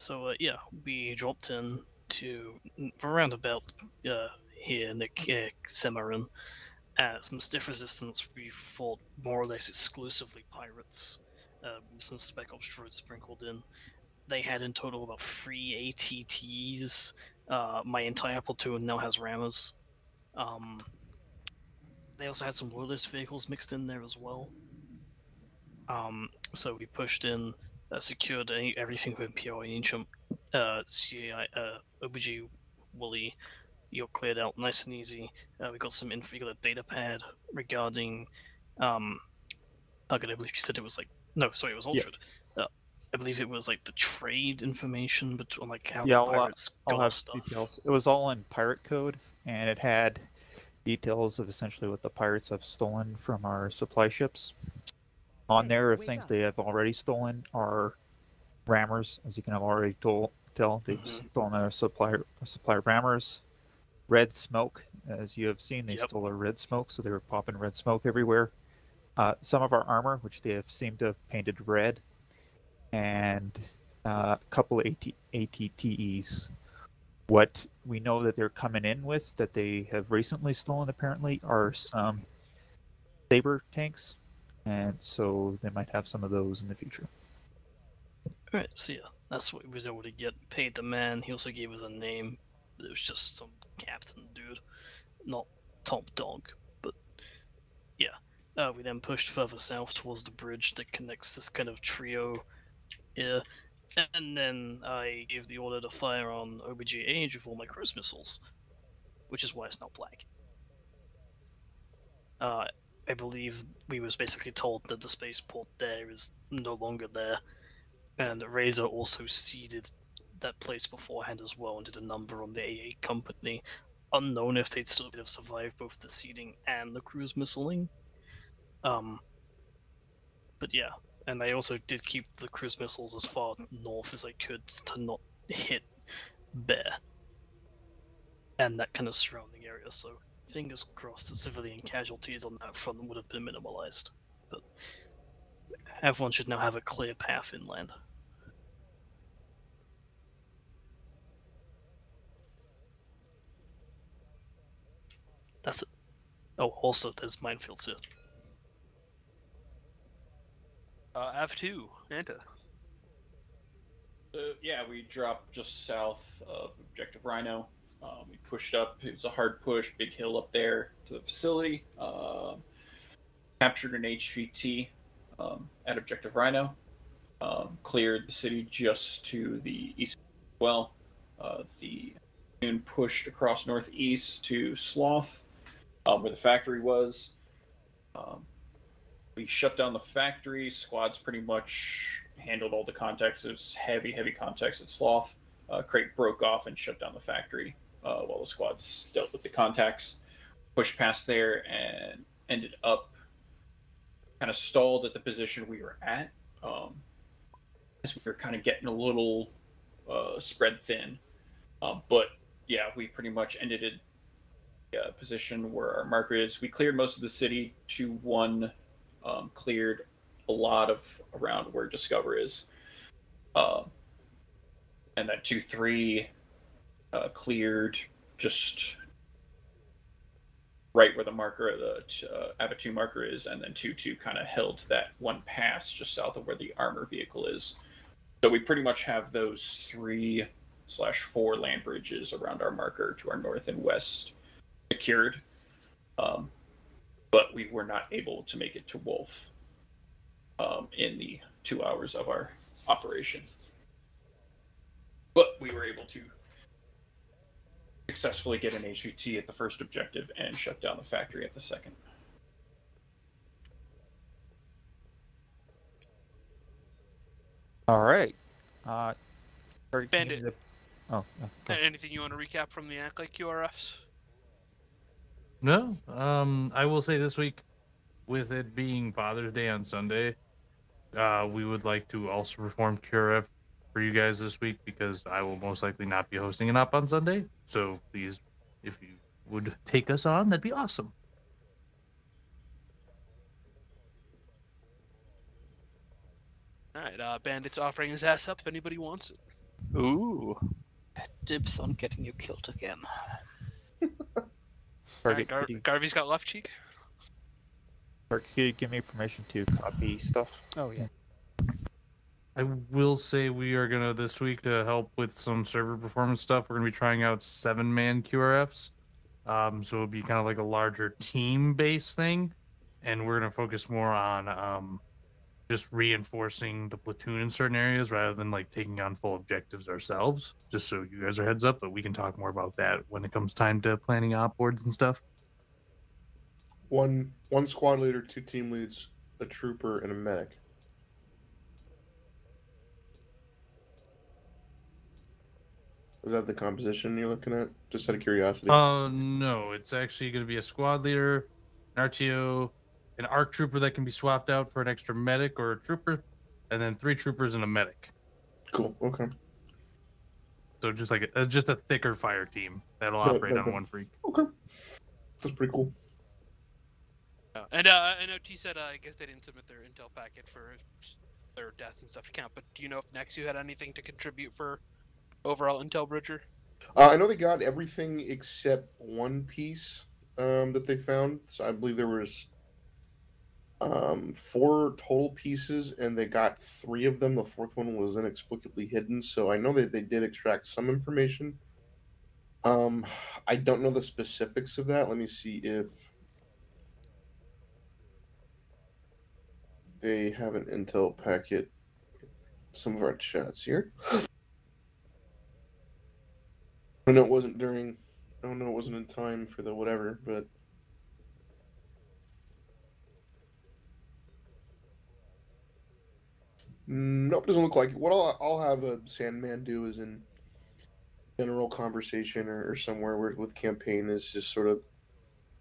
so uh, yeah, we dropped in to n- around about uh here uh, Cimarron. At some stiff resistance, we fought more or less exclusively pirates. Uh, with some spec ops droids sprinkled in. They had in total about three ATTs. Uh, my entire platoon now has rammers. Um, they also had some loyalist vehicles mixed in there as well. Um, so we pushed in, uh, secured any, everything from PO and Ancient, uh, CI, uh, OBG, Wooly, you're cleared out nice and easy. Uh, we got some info. We got a data pad regarding. Um, could I believe you said it was like no, sorry, it was Yeah. altered. Uh, I believe it was like the trade information between like how yeah, uh, pirates I'll got stuff. details. It was all in pirate code, and it had details of essentially what the pirates have stolen from our supply ships. On there, of things they have already stolen are rammers, as you can have already told, tell. They've Mm-hmm. stolen our supply, a supply of rammers. Red smoke, as you have seen, they Yep. stole our red smoke, so they were popping red smoke everywhere. Uh, some of our armor, which they have seemed to have painted red, and uh, a couple of AT, ATTEs. What we know that they're coming in with that they have recently stolen apparently are some saber tanks, and so they might have some of those in the future. Alright, so yeah, that's what we was able to get. Paid the man. He also gave us a name. It was just some captain dude, not top dog. But yeah, uh, we then pushed further south towards the bridge that connects this kind of trio here, and then I gave the order to fire on OBG Age with all my cruise missiles, which is why it's not black. Uh, I believe we was basically told that the spaceport there is no longer there, and Razor also seeded that place beforehand as well and did a number on the AA company. Unknown if they'd still have survived both the seeding and the cruise missiling. Um, but yeah, and I also did keep the cruise missiles as far north as I could to not hit Bear and that kind of surrounding area. So fingers crossed that civilian casualties on that front would have been minimalized. But everyone should now have a clear path inland. That's it. Oh, also there's minefields here. Uh, Av2, Anta. So yeah, we dropped just south of Objective Rhino. Um, we pushed up. It was a hard push, big hill up there to the facility. Um captured an HVT um, at Objective Rhino. Um, cleared the city just to the east. as Well, uh, the soon pushed across northeast to Sloth, um, where the factory was. Um, we shut down the factory. Squads pretty much handled all the contacts. It was heavy, heavy contacts at Sloth. Uh, Crate broke off and shut down the factory uh, while the squads dealt with the contacts. Pushed past there and ended up kind of stalled at the position we were at. Um, as we were kind of getting a little uh, spread thin. Um, but yeah, we pretty much ended it uh, position where our marker is. We cleared most of the city to one, um, cleared a lot of around where Discover is. Um, and that 2 3 uh, cleared just right where the marker, the uh, Ava 2 marker is, and then 2 2 kind of held that one pass just south of where the armor vehicle is. So we pretty much have those three slash four land bridges around our marker to our north and west secured. Um, but we were not able to make it to Wolf um, in the two hours of our operation. But we were able to successfully get an HVT at the first objective and shut down the factory at the second. All right. Uh, Target Bandit. the- Oh, yeah. Anything you want to recap from the Act Like QRFs? No. Um, I will say this week, with it being Father's Day on Sunday, uh, we would like to also perform QRF for you guys this week because I will most likely not be hosting it up on Sunday. So please, if you would take us on, that'd be awesome. All right, uh, Bandit's offering his ass up if anybody wants it. Ooh. Dibs on getting you killed again. All Target, right, Gar- you, Garvey's got left cheek. Target, could you give me permission to copy stuff? Oh yeah. I will say we are gonna this week to help with some server performance stuff. We're gonna be trying out seven man QRFs, um, so it'll be kind of like a larger team based thing, and we're gonna focus more on um, just reinforcing the platoon in certain areas rather than like taking on full objectives ourselves. Just so you guys are heads up, but we can talk more about that when it comes time to planning op boards and stuff. One one squad leader, two team leads, a trooper, and a medic. Is that the composition you're looking at? Just out of curiosity. Uh, no, it's actually going to be a squad leader, an RTO, an ARC trooper that can be swapped out for an extra medic or a trooper, and then three troopers and a medic. cool. Okay. So just like a, uh, just a thicker fire team that'll Yeah, operate yeah, on one freak. Okay. That's pretty cool. Yeah. And uh, I know T said uh, I guess they didn't submit their intel packet for their deaths and stuff to count, but do you know if Nexu had anything to contribute for overall intel, Bridger? Uh, I know they got everything except one piece um, that they found. So I believe there was um, four total pieces, and they got three of them. The fourth one was inexplicably hidden. So I know that they did extract some information. Um, I don't know the specifics of that. Let me see if they have an intel packet. Some of our chats here. I know it wasn't during. I don't know it wasn't in time for the whatever, but nope, doesn't look like it. What I'll, I'll have a Sandman do is in general conversation or, or somewhere where with campaign is just sort of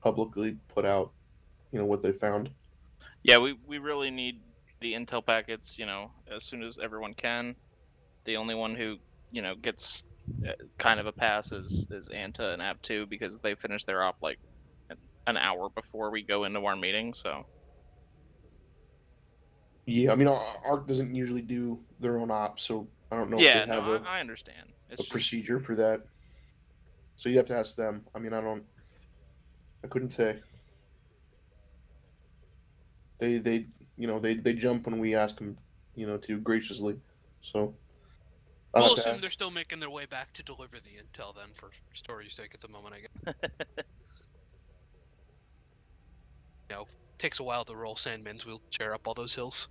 publicly put out, you know, what they found. Yeah, we, we really need the intel packets, you know, as soon as everyone can. The only one who, you know, gets uh, kind of a pass is, is Anta and App2 because they finish their op like an hour before we go into our meeting, so. Yeah, I mean, Ar- Arc doesn't usually do their own ops, so I don't know yeah, if they no, have a I, I understand. a just, procedure for that. So you have to ask them. I mean, I don't. I couldn't say. They they you know they they jump when we ask them, you know, to graciously. So. I'll We'll assume ask- they're still making their way back to deliver the intel then, for story's sake at the moment, I guess. you know, takes a while to roll Sandman's wheelchair up all those hills.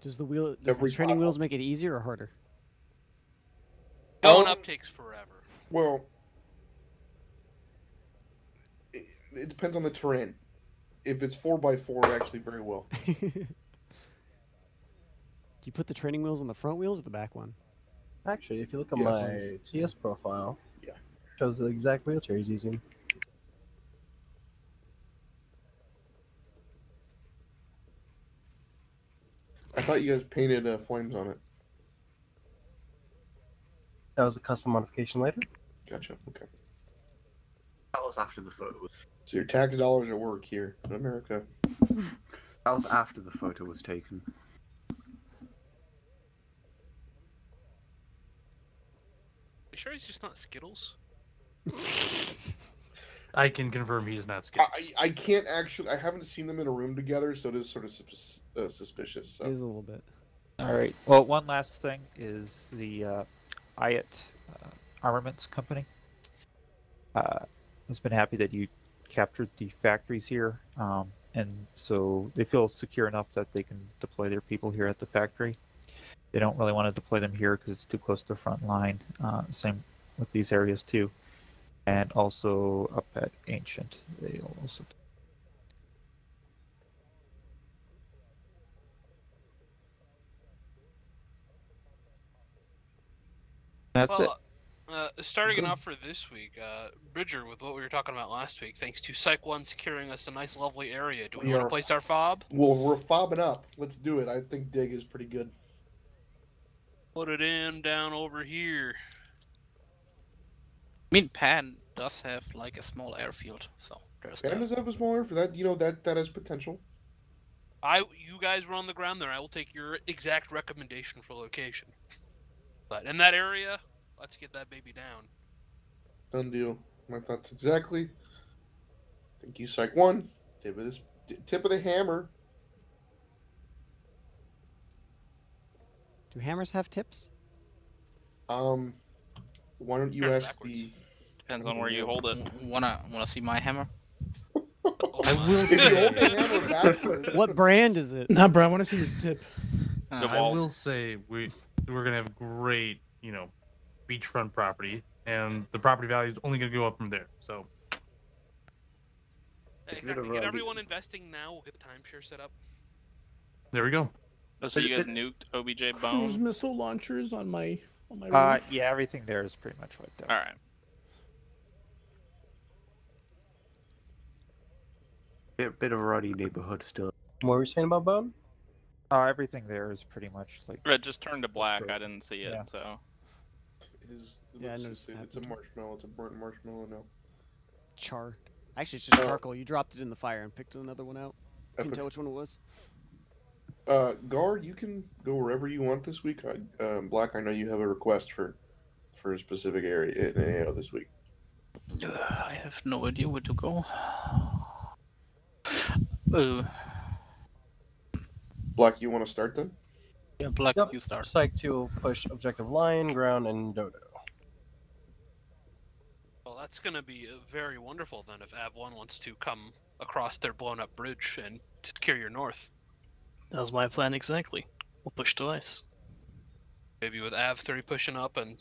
Does the wheel? Does Every the training pop- wheels make it easier or harder? Going Um, up takes forever. Well, it, it depends on the terrain. If it's four by four, actually, very well. Do you put the training wheels on the front wheels or the back one? Actually, if you look at Yes. my TS profile, Yeah. shows the exact wheelchair he's using. I thought you guys painted uh, flames on it. That was a custom modification later. Gotcha. Okay. That was after the photo. Was, So your tax dollars at work here in America. that was after the photo was taken. You sure he's just not Skittles? I can confirm he is not Skittles. I I can't actually. I haven't seen them in a room together, so it is sort of sus- uh, suspicious. So. It is a little bit. All right. Well, one last thing is the uh, I'att uh, Armaments Company. Uh, has been happy that you captured the factories here, um, and so they feel secure enough that they can deploy their people here at the factory. They don't really want to deploy them here because it's too close to the front line. Uh, same with these areas too, and also up at Ancient. They also That's it. well, Uh, starting it off for this week, uh, Bridger, with what we were talking about last week, thanks to Psych 1 securing us a nice, lovely area. Do we, We want to place our fob? Well, we're fobbing up. Let's do it. I think dig is pretty good. Put it in down over here. I mean, Pan does have like a small airfield, so there's Pan that. does have a smaller for that. You know that that has potential. I, you guys were on the ground there. I will take your exact recommendation for location. But in that area, let's get that baby down. Done deal. My thoughts exactly. Thank you, Psych One. Tip of this tip of the hammer. Do hammers have tips? Um, why don't you ask backwards. the? Depends on where you hold it. W- Wanna wanna see my hammer? I will If you hold the hammer backwards, What brand is it? Nah, bro, I want to see your tip. Uh, I will say we we're gonna have great, you know, beachfront property, and the property value is only gonna go up from there. So It's a bit Exactly. Get a- everyone investing now. We'll get the timeshare set up. there we go. Oh, so you guys nuked OBJ Bone? Cruise Bone? missile launchers on my on my Uh, roof. yeah, everything there is pretty much wiped out. All right. Bit, bit of a ruddy neighborhood still. What were you saying about Bone? Uh, everything there is pretty much like Red just turned to black. true. I didn't see it, Yeah. so. it is, it Yeah, I looks- noticed it's, it it's a marshmallow. It's a burnt marshmallow now. Char. Actually, it's just Oh. charcoal. You dropped it in the fire and picked another one out. You can Epic. tell which one it was. Uh, Gar, you can go wherever you want this week. I, um, Black, I know you have a request for for a specific area in AO this week. Uh, I have no idea where to go. Uh, Black, you want to start then? yeah, Black, Yep. you start. Psych 2 will push objective line, ground, and dodo. Well, that's gonna be uh, very wonderful then if Av1 wants to come across their blown up bridge and secure your north. That was my plan exactly. We'll push to ice. Maybe with Av3 pushing up and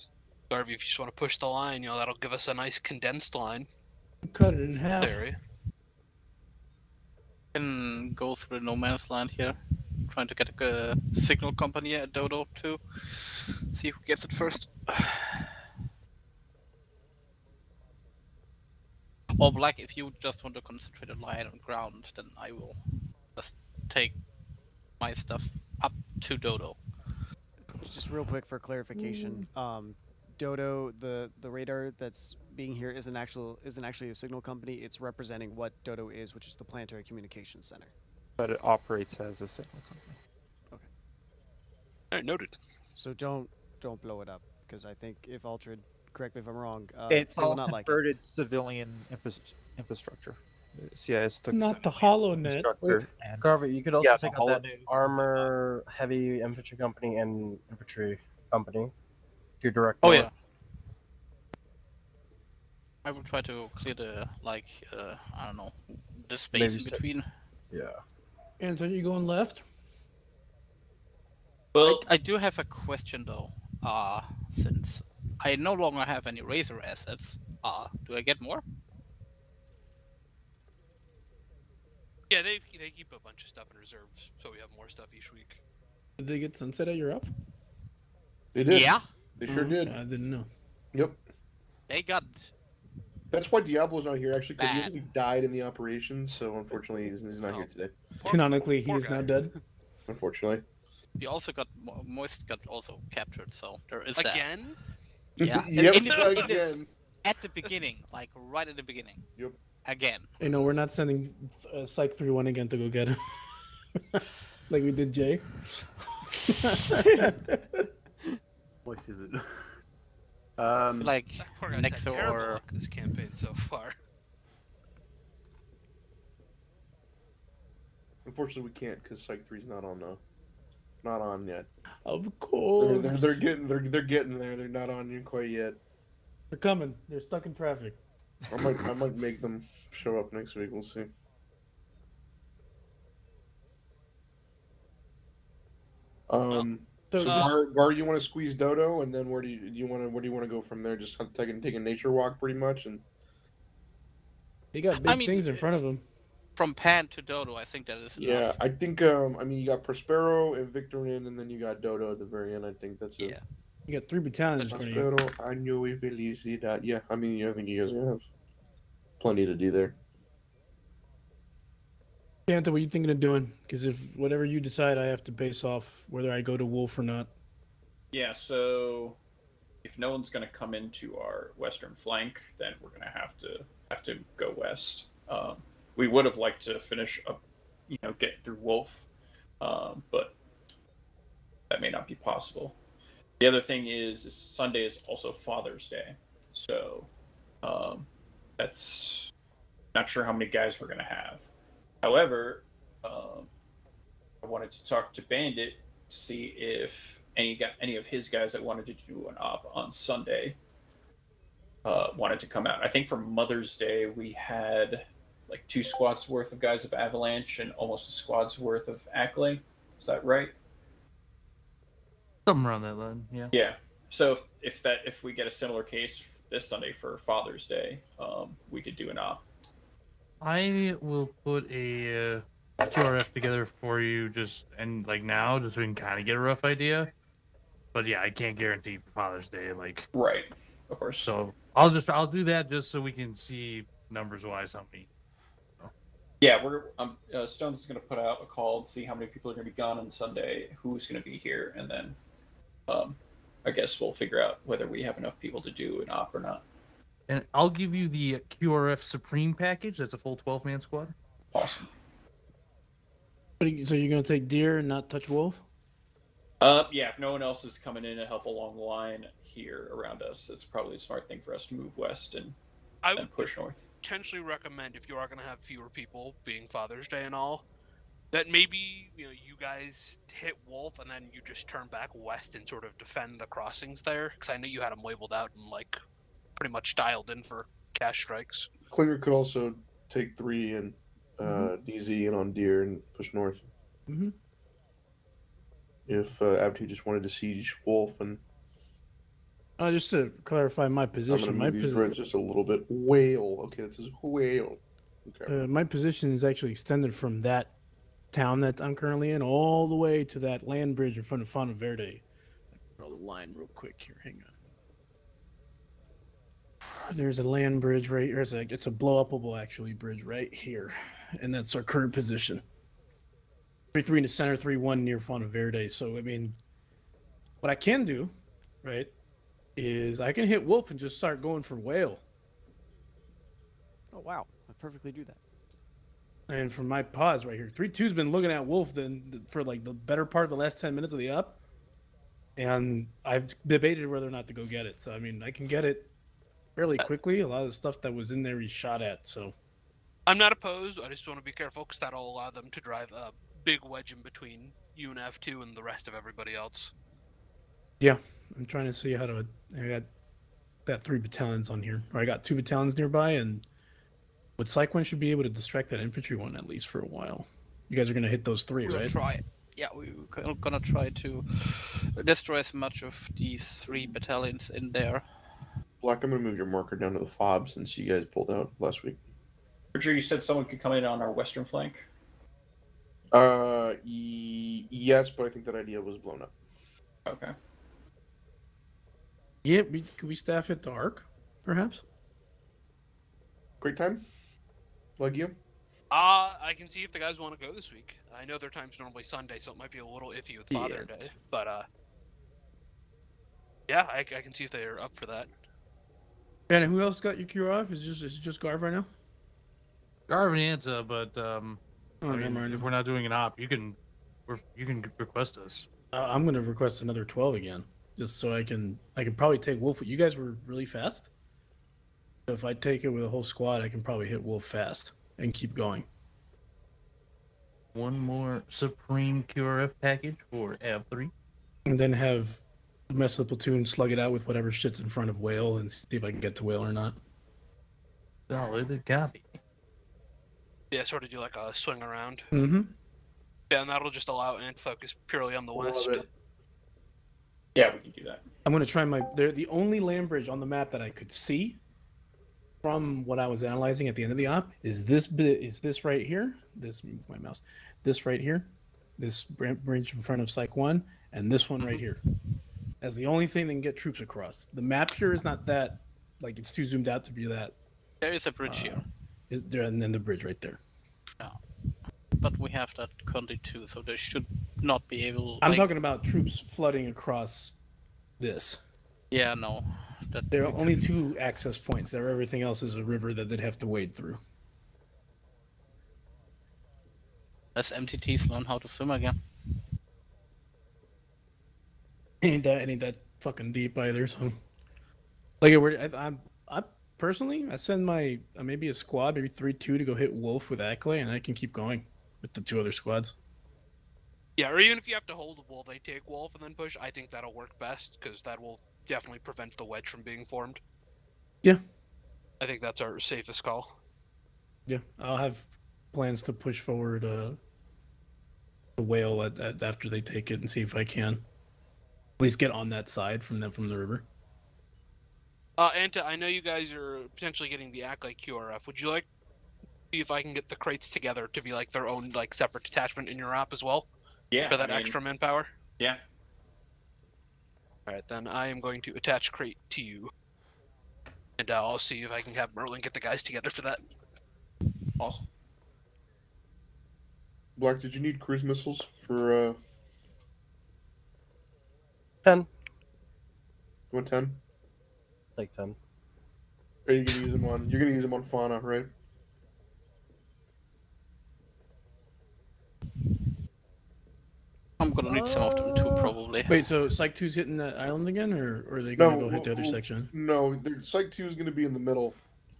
Garvey, if you just want to push the line, you know, that'll give us a nice condensed line Cut it in half. area. Can go through the no man's land here. Trying to get a signal company at Dodo too. See who gets it first. Or Black, if you just want to concentrate on line on ground, then I will just take my stuff up to Dodo. Just real quick for clarification, um, Dodo, the the radar that's being here isn't actual isn't actually a signal company. It's representing what Dodo is, which is the Planetary Communications Center. But it operates as a signal company. Alright, noted. So don't don't blow it up because I think if Altered, correct me if I'm wrong, uh, it's all not like it. converted civilian infra- infrastructure. The CIS took Not the HoloNet. infrastructure and Garvey, you could also Yeah, take out that Holonews. armor heavy infantry company and infantry company. If you're direct. Oh north. yeah. I will try to clear the like uh, I don't know the space Maybe in between. Yeah. Anton, you going left? Well, I, I do have a question though. Uh, since I no longer have any razor assets, uh, do I get more? Yeah, they they keep a bunch of stuff in reserves, so we have more stuff each week. Did they get sunset at Europe? They did. Yeah, They sure Oh, did. I didn't know. Yep. they got. That's why Diablo's not here actually because he actually died in the operation. So unfortunately, he's, he's not Oh. here today. Canonically, he poor is now dead. Unfortunately. He also got Mo- Moist got also captured, so there is that. Again? Yeah. yep. in in the- again. At the beginning, like right at the beginning. Yep. Again. You know, we're not sending uh, Psych 3 1 again to go get him. like we did Jay. What is it? Um, Like That Next or- this campaign so far. Unfortunately, we can't because Psych 3's not on uh, not on yet. of They're, course. they're, they're getting they're, they're getting there. They're not on yet quite yet. They're coming. They're stuck in traffic. I might I might make them show up next week. We'll see. Um, So so just- Gar, Gar, you want to squeeze Dodo, and then where do you, do you want to where do you want to go from there? Just kind of take a, take a nature walk, pretty much, and he got big I mean, things in front of him. from Pan to Dodo, I think that is enough. yeah, I think um, I mean you got Prospero and Victorin, and then you got Dodo at the very end. I think that's it. Yeah. You got three battalions in front of you. Prospero, Año y Felicidad. Yeah, I mean, yeah, I think you guys gonna have plenty to do there. Santa, what are you thinking of doing? Because if whatever you decide, I have to base off whether I go to Wolf or not. Yeah, so if no one's going to come into our western flank, then we're going to have to have to go west. Um, we would have liked to finish up, you know, get through Wolf, um, but that may not be possible. The other thing is, is Sunday is also Father's Day, so um, that's not sure how many guys we're going to have. However, um, I wanted to talk to Bandit to see if any got any of his guys that wanted to do an op on Sunday uh, wanted to come out. I think for Mother's Day we had like two squads worth of guys of Avalanche and almost a squad's worth of Ackley. Is that right? Something around that line, yeah. Yeah. So if, if that if we get a similar case this Sunday for Father's Day, um, we could do an op. I will put a uh, QRF together for you just and like now, just so we can kind of get a rough idea. But yeah, I can't guarantee Father's Day, like Right. Of course. so. I'll just I'll do that just so we can see numbers wise how many. Yeah, we're um, uh, Stones is going to put out a call and see how many people are going to be gone on Sunday, who's going to be here, and then um, I guess we'll figure out whether we have enough people to do an op or not. And I'll give you the QRF Supreme package. That's a full twelve man squad. Awesome. But So you're gonna take deer and not touch wolf? Uh, yeah, if no one else is coming in to help along the line here around us, it's probably a smart thing for us to move west and, I and push north. potentially recommend if you are going to have fewer people, being Father's Day and all, that maybe you know you guys hit Wolf and then you just turn back west and sort of defend the crossings there, because I know you had them labeled out and like pretty much dialed in for CAS strikes. Klinger could also take three and uh, DZ in on deer and push north. Mhm. If uh, Abtu just wanted to siege wolf and Uh, just to clarify my I'm gonna position, my these position. reds just a little bit. Whale. Okay, that says whale. Okay. Uh, my position is actually extended from that town that I'm currently in all the way to that land bridge in front of Fonte Verde. Draw the line real quick here. Hang on. There's a land bridge right here. It's a, it's a blow upable actually bridge right here, and that's our current position. Three three in the center, three one near Fonte Verde. So I mean, what I can do, right, is I can hit Wolf and just start going for whale. Oh wow, I perfectly do that. And from my pause right here, three two's been looking at Wolf then for like the better part of the last ten minutes of the up, and I've debated whether or not to go get it. So I mean, I can get it fairly uh, quickly. A lot of the stuff that was in there he shot at. So I'm not opposed. I just want to be careful because that'll allow them to drive a big wedge in between you and F2 and the rest of everybody else. yeah, I'm trying to see how to. I got that three battalions on here, or I got two battalions nearby, and with Psych one should be able to distract that infantry one at least for a while. You guys are gonna hit those 3 We'll right? try. Yeah, we're gonna try to destroy as much of these three battalions in there. Black, I'm gonna move your marker down to the fob since you guys pulled out last week. Roger, you said someone could come in on our western flank. Uh, y- yes, but I think that idea was blown up. Okay. Yeah, we, could we staff it to Arc, perhaps? Great time. Legio. Uh, I can see if the guys want to go this week. I know their time's normally Sunday, so it might be a little iffy with Father Yeah. Day. But, uh, yeah, I, I can see if they're up for that. And who else got your cure off? Is it just is it just Garv right now? Garv and Ansa, but um, Oh, I mean, if we're not doing an op, you can, we're, you can request us. Uh, I'm gonna request another twelve again, just so I can I can probably take Wolf. You guys were really fast. So if I take it with a whole squad, I can probably hit Wolf fast and keep going. One more Supreme QRF package for Av three. And then have the rest of the platoon slug it out with whatever shit's in front of Whale and see if I can get to Whale or not. Solid copy. Yeah, sort of do like a swing around. Mm-hmm. Yeah, and that'll just allow and focus purely on the west. Yeah, we can do that. I'm gonna try my. They're the only land bridge on the map that I could see from what I was analyzing at the end of the op is this bit. Is this right here? This move my mouse. This right here. This bridge in front of Psych One, and this one right here. As the only thing that can get troops across. The map here is not that like it's too zoomed out to be that. There is a bridge here, Uh, Is there and then the bridge right there. but we have that Conti too, so they should not be able. I'm like- talking about troops flooding across this. Yeah, no. That There are only two access points. There, everything else is a river that they'd have to wade through. as MTTs learn how to swim again. ain't that ain't that fucking deep either. So, like, we're, I, I'm I personally I send my uh, maybe a squad, maybe three two to go hit Wolf with Ackley, and I can keep going with the two other squads. Yeah, or even if you have to hold the wolf, they take wolf and then push. I think that'll work best because that will definitely prevent the wedge from being formed. Yeah. I think that's our safest call. Yeah, I'll have plans to push forward uh, the whale at, at, after they take it and see if I can at least get on that side from them from the river. Uh, Anta, I know you guys are potentially getting the act like QRF. Would you like to see if I can get the crates together to be like their own like separate detachment in your app as well? Yeah. For that I mean, extra manpower? Yeah. Alright, then I am going to attach crate to you. And uh, I'll see if I can have Merlin get the guys together for that. Awesome. Black, did you need cruise missiles for uh Ten. one ten? Like ten. Are you gonna use them on? You're gonna use them on Fauna, right? I'm gonna need some of them too, probably. Wait, so Psych 2's hitting that island again, or, or are they gonna No, go hit the other well, section? No, their Psych Two is gonna be in the middle.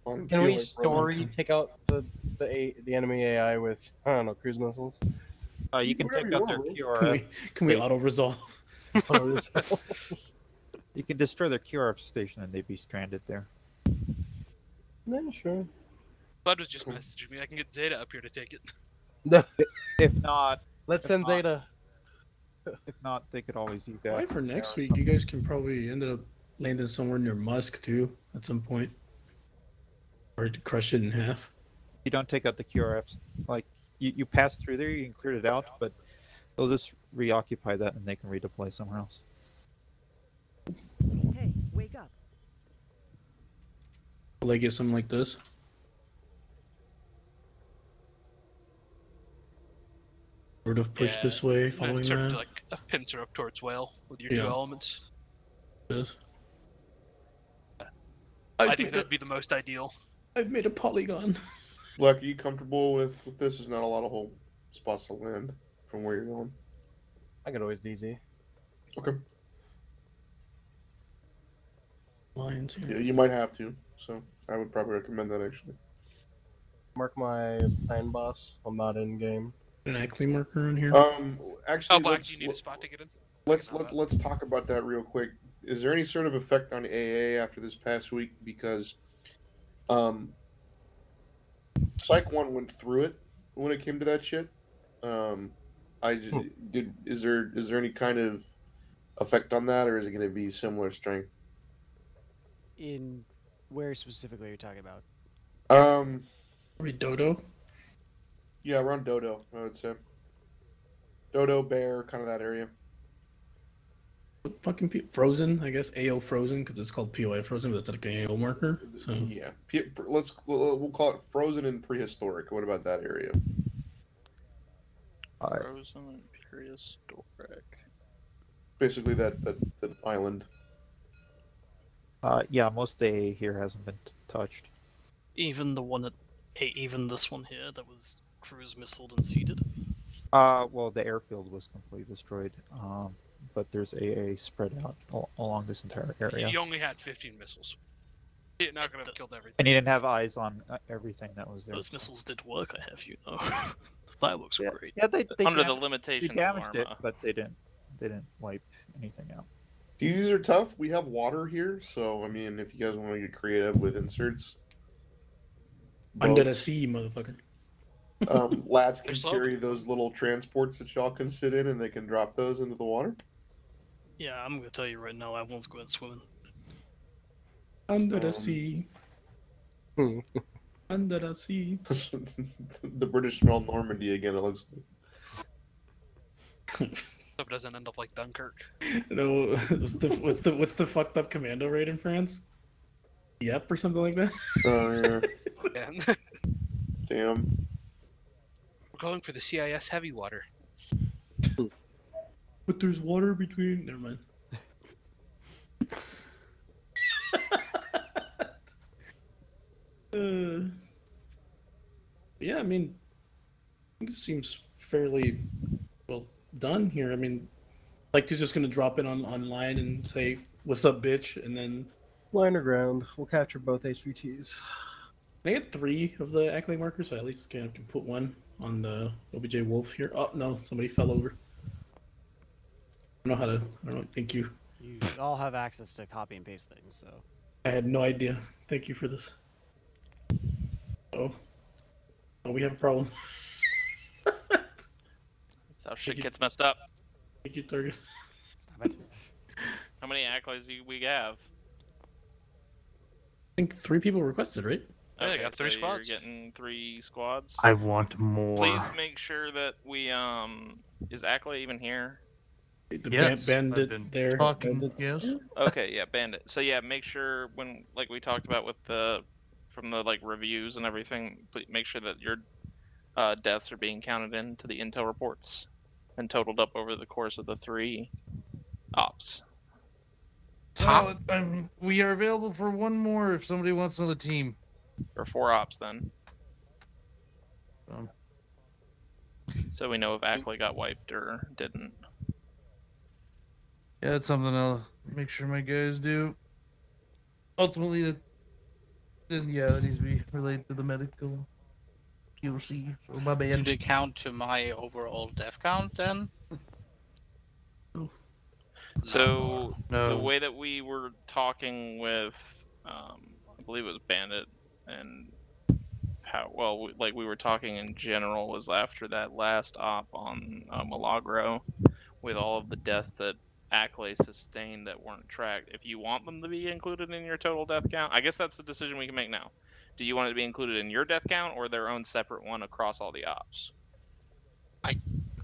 On Can we story program. take out the the a, the enemy AI with I don't know cruise missiles? Uh, you can Whatever take you out their want, Can we, can we auto resolve? You can destroy their QRF station and they'd be stranded there. yeah, sure. Bud was just messaging me. I can get Zeta up here to take it. No, If not, Let's If send not- Zeta. if not, they could always evac. Probably for next week, you guys can probably end up landing somewhere near Musk too at some point, or to crush it in half. you don't take out the QRFs, like you, you pass through there, you can clear it out, but they'll just reoccupy that and they can redeploy somewhere else. Hey, wake up. Will they get something like this? Sort of push Yeah, this way, following then sort of that. do, like a pincer up towards whale with your Yeah. two elements. This. I I've think that'd a, be the most ideal. I've made a polygon. Black, are you comfortable with with this? There's not a lot of whole spots to land from where you're going. I could always DZ. Okay. Lines Yeah, you might have to. So I would probably recommend that actually. Mark my time boss. I'm not in game. An Ackley marker on here. Um, actually, Oh, Black, let's, do you need a spot to get in? let's let, about- let's talk about that real quick. Is there any sort of effect on AA after this past week? Because, um, Psych One went through it when it came to that shit. Um, I j- Hmm. did. Is there is there any kind of effect on that, or is it going to be similar strength? In where specifically are you talking about? Um, Are we Dodo? yeah, around Dodo, I would say. Dodo, Bear, kind of that area. Fucking P- Frozen, I guess. AO Frozen, because it's called POA Frozen, but it's like an AO marker. So Yeah, P- let's we'll we'll call it frozen and prehistoric. What about that area? Uh, Frozen and prehistoric. Basically, that that, that island. uh, yeah, most AA here hasn't been t- touched. Even the one at, eh, even this one here that was cruise missiled and seeded. Uh, well, the airfield was completely destroyed, um, but there's AA spread out al- along this entire area. You only had 15 missiles. You're not gonna have killed everything. And you didn't have eyes on uh, everything that was there. Those missiles did work. I have you know. the looks Yeah, great. yeah, they, they, Under the dam- they limitations of damaged it, but they didn't. They didn't wipe anything out. These are tough. We have water here, so I mean, if you guys want to get creative with inserts, under the boats, sea, motherfucker. um, lads can They're slow. carry those little transports that y'all can sit in, and they can drop those into the water. Yeah, I'm gonna tell you right now, I won't go and swimming. Under the Um, sea. Under the sea. the British smell Normandy again. It looks. Hope it doesn't end up like Dunkirk. No, what's the what's the what's the fucked up commando raid in France? Yep, or something like that. Oh yeah, And damn. we're going for the CIS heavy water. But there's water between. Never mind. Uh, yeah, I mean, this seems fairly well done here. I mean, like he's just gonna drop in on online and say, "What's up, bitch?" and then Liner ground. We'll capture both HVTs. I get three of the accolade markers, so I at least can, can put one on the OBJ Wolf here. Oh no, somebody fell over. I don't know how to. I don't think you. You all have access to copy and paste things, so I had no idea. Thank you for this. Oh, Oh, we have a problem. That's how shit gets messed up. Thank you, Target. Stop it. How many acolytes do we have? I think three people requested, right? Yeah, I got three so squads. You're getting three squads. I want more. Please make sure that we um is Ackley even here? The Yes, ban- bandit there. talking, yes. Okay, yeah, Bandit. So yeah, make sure when like we talked about with the from the like reviews and everything, please make sure that your uh, deaths are being counted into the intel reports and totaled up over the course of the three ops. So, um, we are available for one more if somebody wants another team. Or four ops then. Um, So we know if Ackley got wiped or didn't. yeah, that's something I'll make sure my guys do. Ultimately, that then yeah, that needs to be related to the medical QC. So my bad. Should it count to my overall death count then? So No. the way that we were talking with, um, I believe it was Bandit, and how well, we, like we were talking in general, was after that last op on uh, Milagro, with all of the deaths that Ackley sustained that weren't tracked. If you want them to be included in your total death count, I guess that's the decision we can make now. Do you want it to be included in your death count or their own separate one across all the ops? I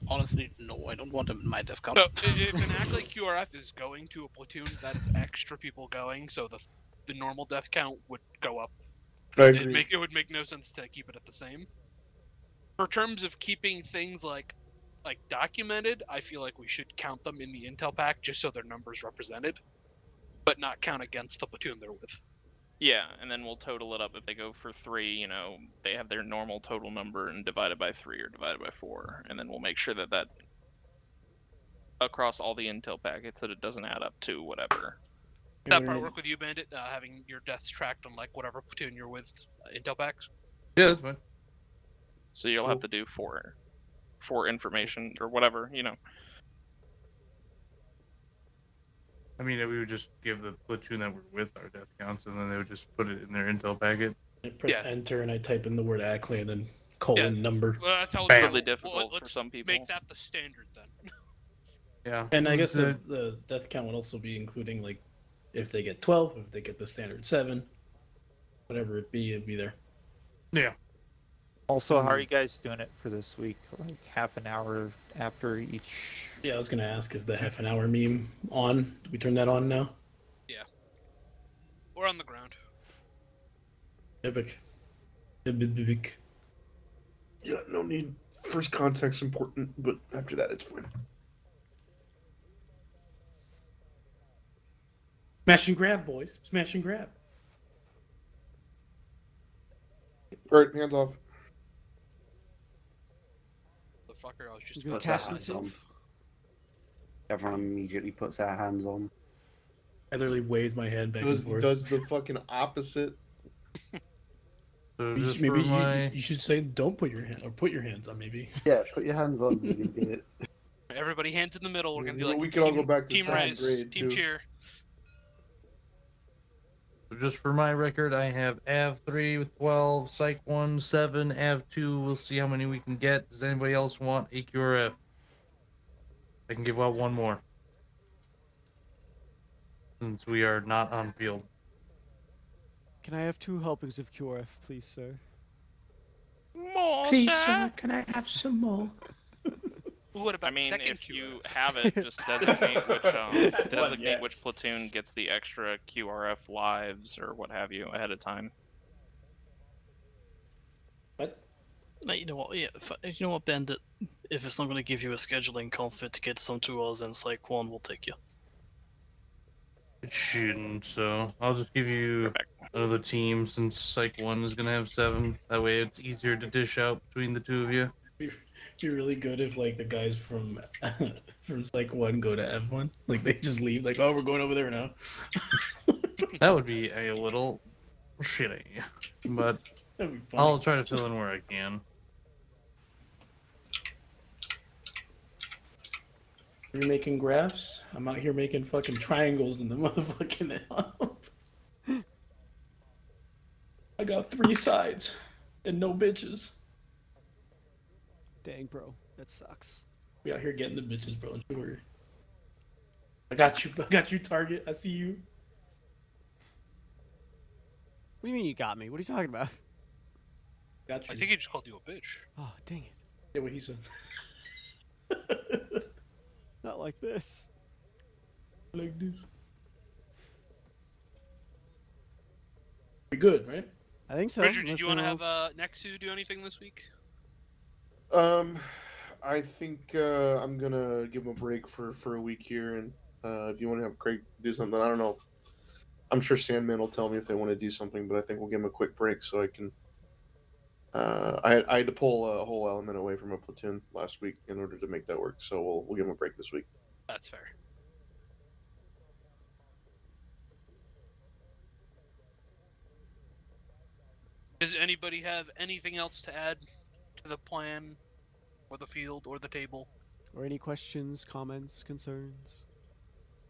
honestly, no, I don't want them in my death count. So i- if an Ackley QRF is going to a platoon, that is extra people going, so the the normal death count would go up. I It agree. make it would make no sense to keep it at the same. For terms of keeping things like like documented, I feel like we should count them in the intel pack just so their numbers represented, but not count against the platoon they're with. Yeah, and then we'll total it up. If they go for three, you know, they have their normal total number and divided by three or divided by four, and then we'll make sure that that across all the intel packets that it doesn't add up to whatever. Does that part work with you, Bandit? Uh, having your deaths tracked on like whatever platoon you're with, uh, intel packs. Yeah, that's fine. So you'll have to do four, four information or whatever, you know. I mean, we would just give the platoon that we're with our death counts, and then they would just put it in their intel packet. I press Yeah. enter and I type in the word Ackley and then colon number. Well, that's how Bam. well, Really difficult well, for some people. Make that the standard then. Yeah. And I guess the, the death count would also be including like if they get twelve, if they get the standard seven, whatever it be, it'd be there. Yeah. Also, how are um, you guys doing it for this week? Like half an hour after each. Yeah, I was gonna ask, is the half an hour meme on? Do we turn that on now? Yeah. We're on the ground. Epic. Epic. Yeah, no need. First contact's important, but after that, it's fine. Smash and grab, boys. Smash and grab. All right, hands off. The I was just. You gonna Puts cash their hands on. Everyone immediately puts their hands on. I literally waves my hand back Does, and forth. does the fucking opposite. So You should- maybe for you, my you should say don't put your hand or put your hands on maybe. Yeah, put your hands on. you can get it. Everybody hands in the middle. We're gonna do We- like we a can all go back to team second race, grade, team too. cheer. So just for my record, I have Av three with twelve, Psych one seven, Av two. We'll see how many we can get. Does anybody else want a QRF? I can give out one more. Since we are not on field. Can I have two helpings of QRF, please, sir? More, Please, sir. sir, can I have some more? What about I mean, second if you have it, just designate which um, designate yes. which platoon gets the extra QRF lives or what have you ahead of time. What? No, you know what? Yeah, you know what, Bandit. If it's not going to give you a scheduling conflict to get some two hours in Psych One, we'll take you. It shouldn't, so I'll just give you another team since Psych one is gonna have seven. That way it's easier to dish out between the two of you. Be, be really good if like the guys from from Psych One go to F one. Like they just leave. Like, oh, we're going over there now. That would be a little shitty. But That'd be funny. I'll try to fill in where I can. You're making graphs. I'm out here making fucking triangles in the motherfucking. Hell. I got three sides and no bitches. Dang, bro, that sucks. We out here getting the bitches, bro. Don't you worry. I got you. I got you, Target. I see you. What do you mean you got me? What are you talking about? Got you. I think he just called you a bitch. Oh, dang it. Yeah, what he said. Not like this. like this. We good, right? I think so. Richard, did unless you want to someone have else- uh, Nexu do anything this week? Um, I think uh, I'm gonna give him a break for for a week here, and uh, if you want to have Craig do something, I don't know. If, I'm sure Sandman will tell me if they want to do something, but I think we'll give him a quick break so I can. Uh, I, I had to pull a whole element away from a platoon last week in order to make that work, so we'll we'll give him a break this week. That's fair. Does anybody have anything else to add to the plan, or the field, or the table? Or any questions, comments, concerns?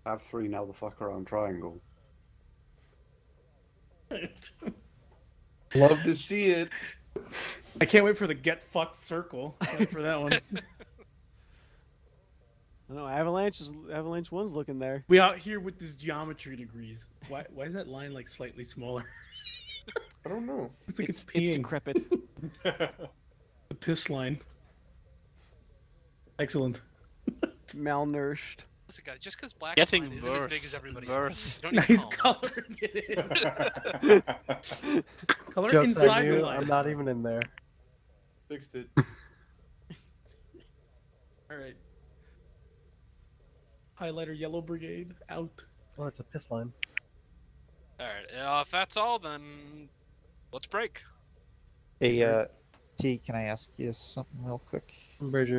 I have three now. The fuck around triangle. Love to see it. I can't wait for the get fucked circle. Wait for that one. I don't know. Avalanche is Avalanche One's looking there. we out here with this geometry degrees. Why? Why is that line like slightly smaller? I don't know. It's like it's, It's, it's decrepit. The piss line. Excellent. it's malnourished. Listen, guys, just because black Getting line isn't as big worse as everybody and else, you don't need to Nice call 'em out. it in. Color Jokes inside the you. line. I'm not even in there. Fixed it. All right. Highlighter Yellow Brigade out. Oh, it's a piss line. All right. Uh, if that's all, then let's break. Hey, uh, Can I ask you something real quick? Bridger,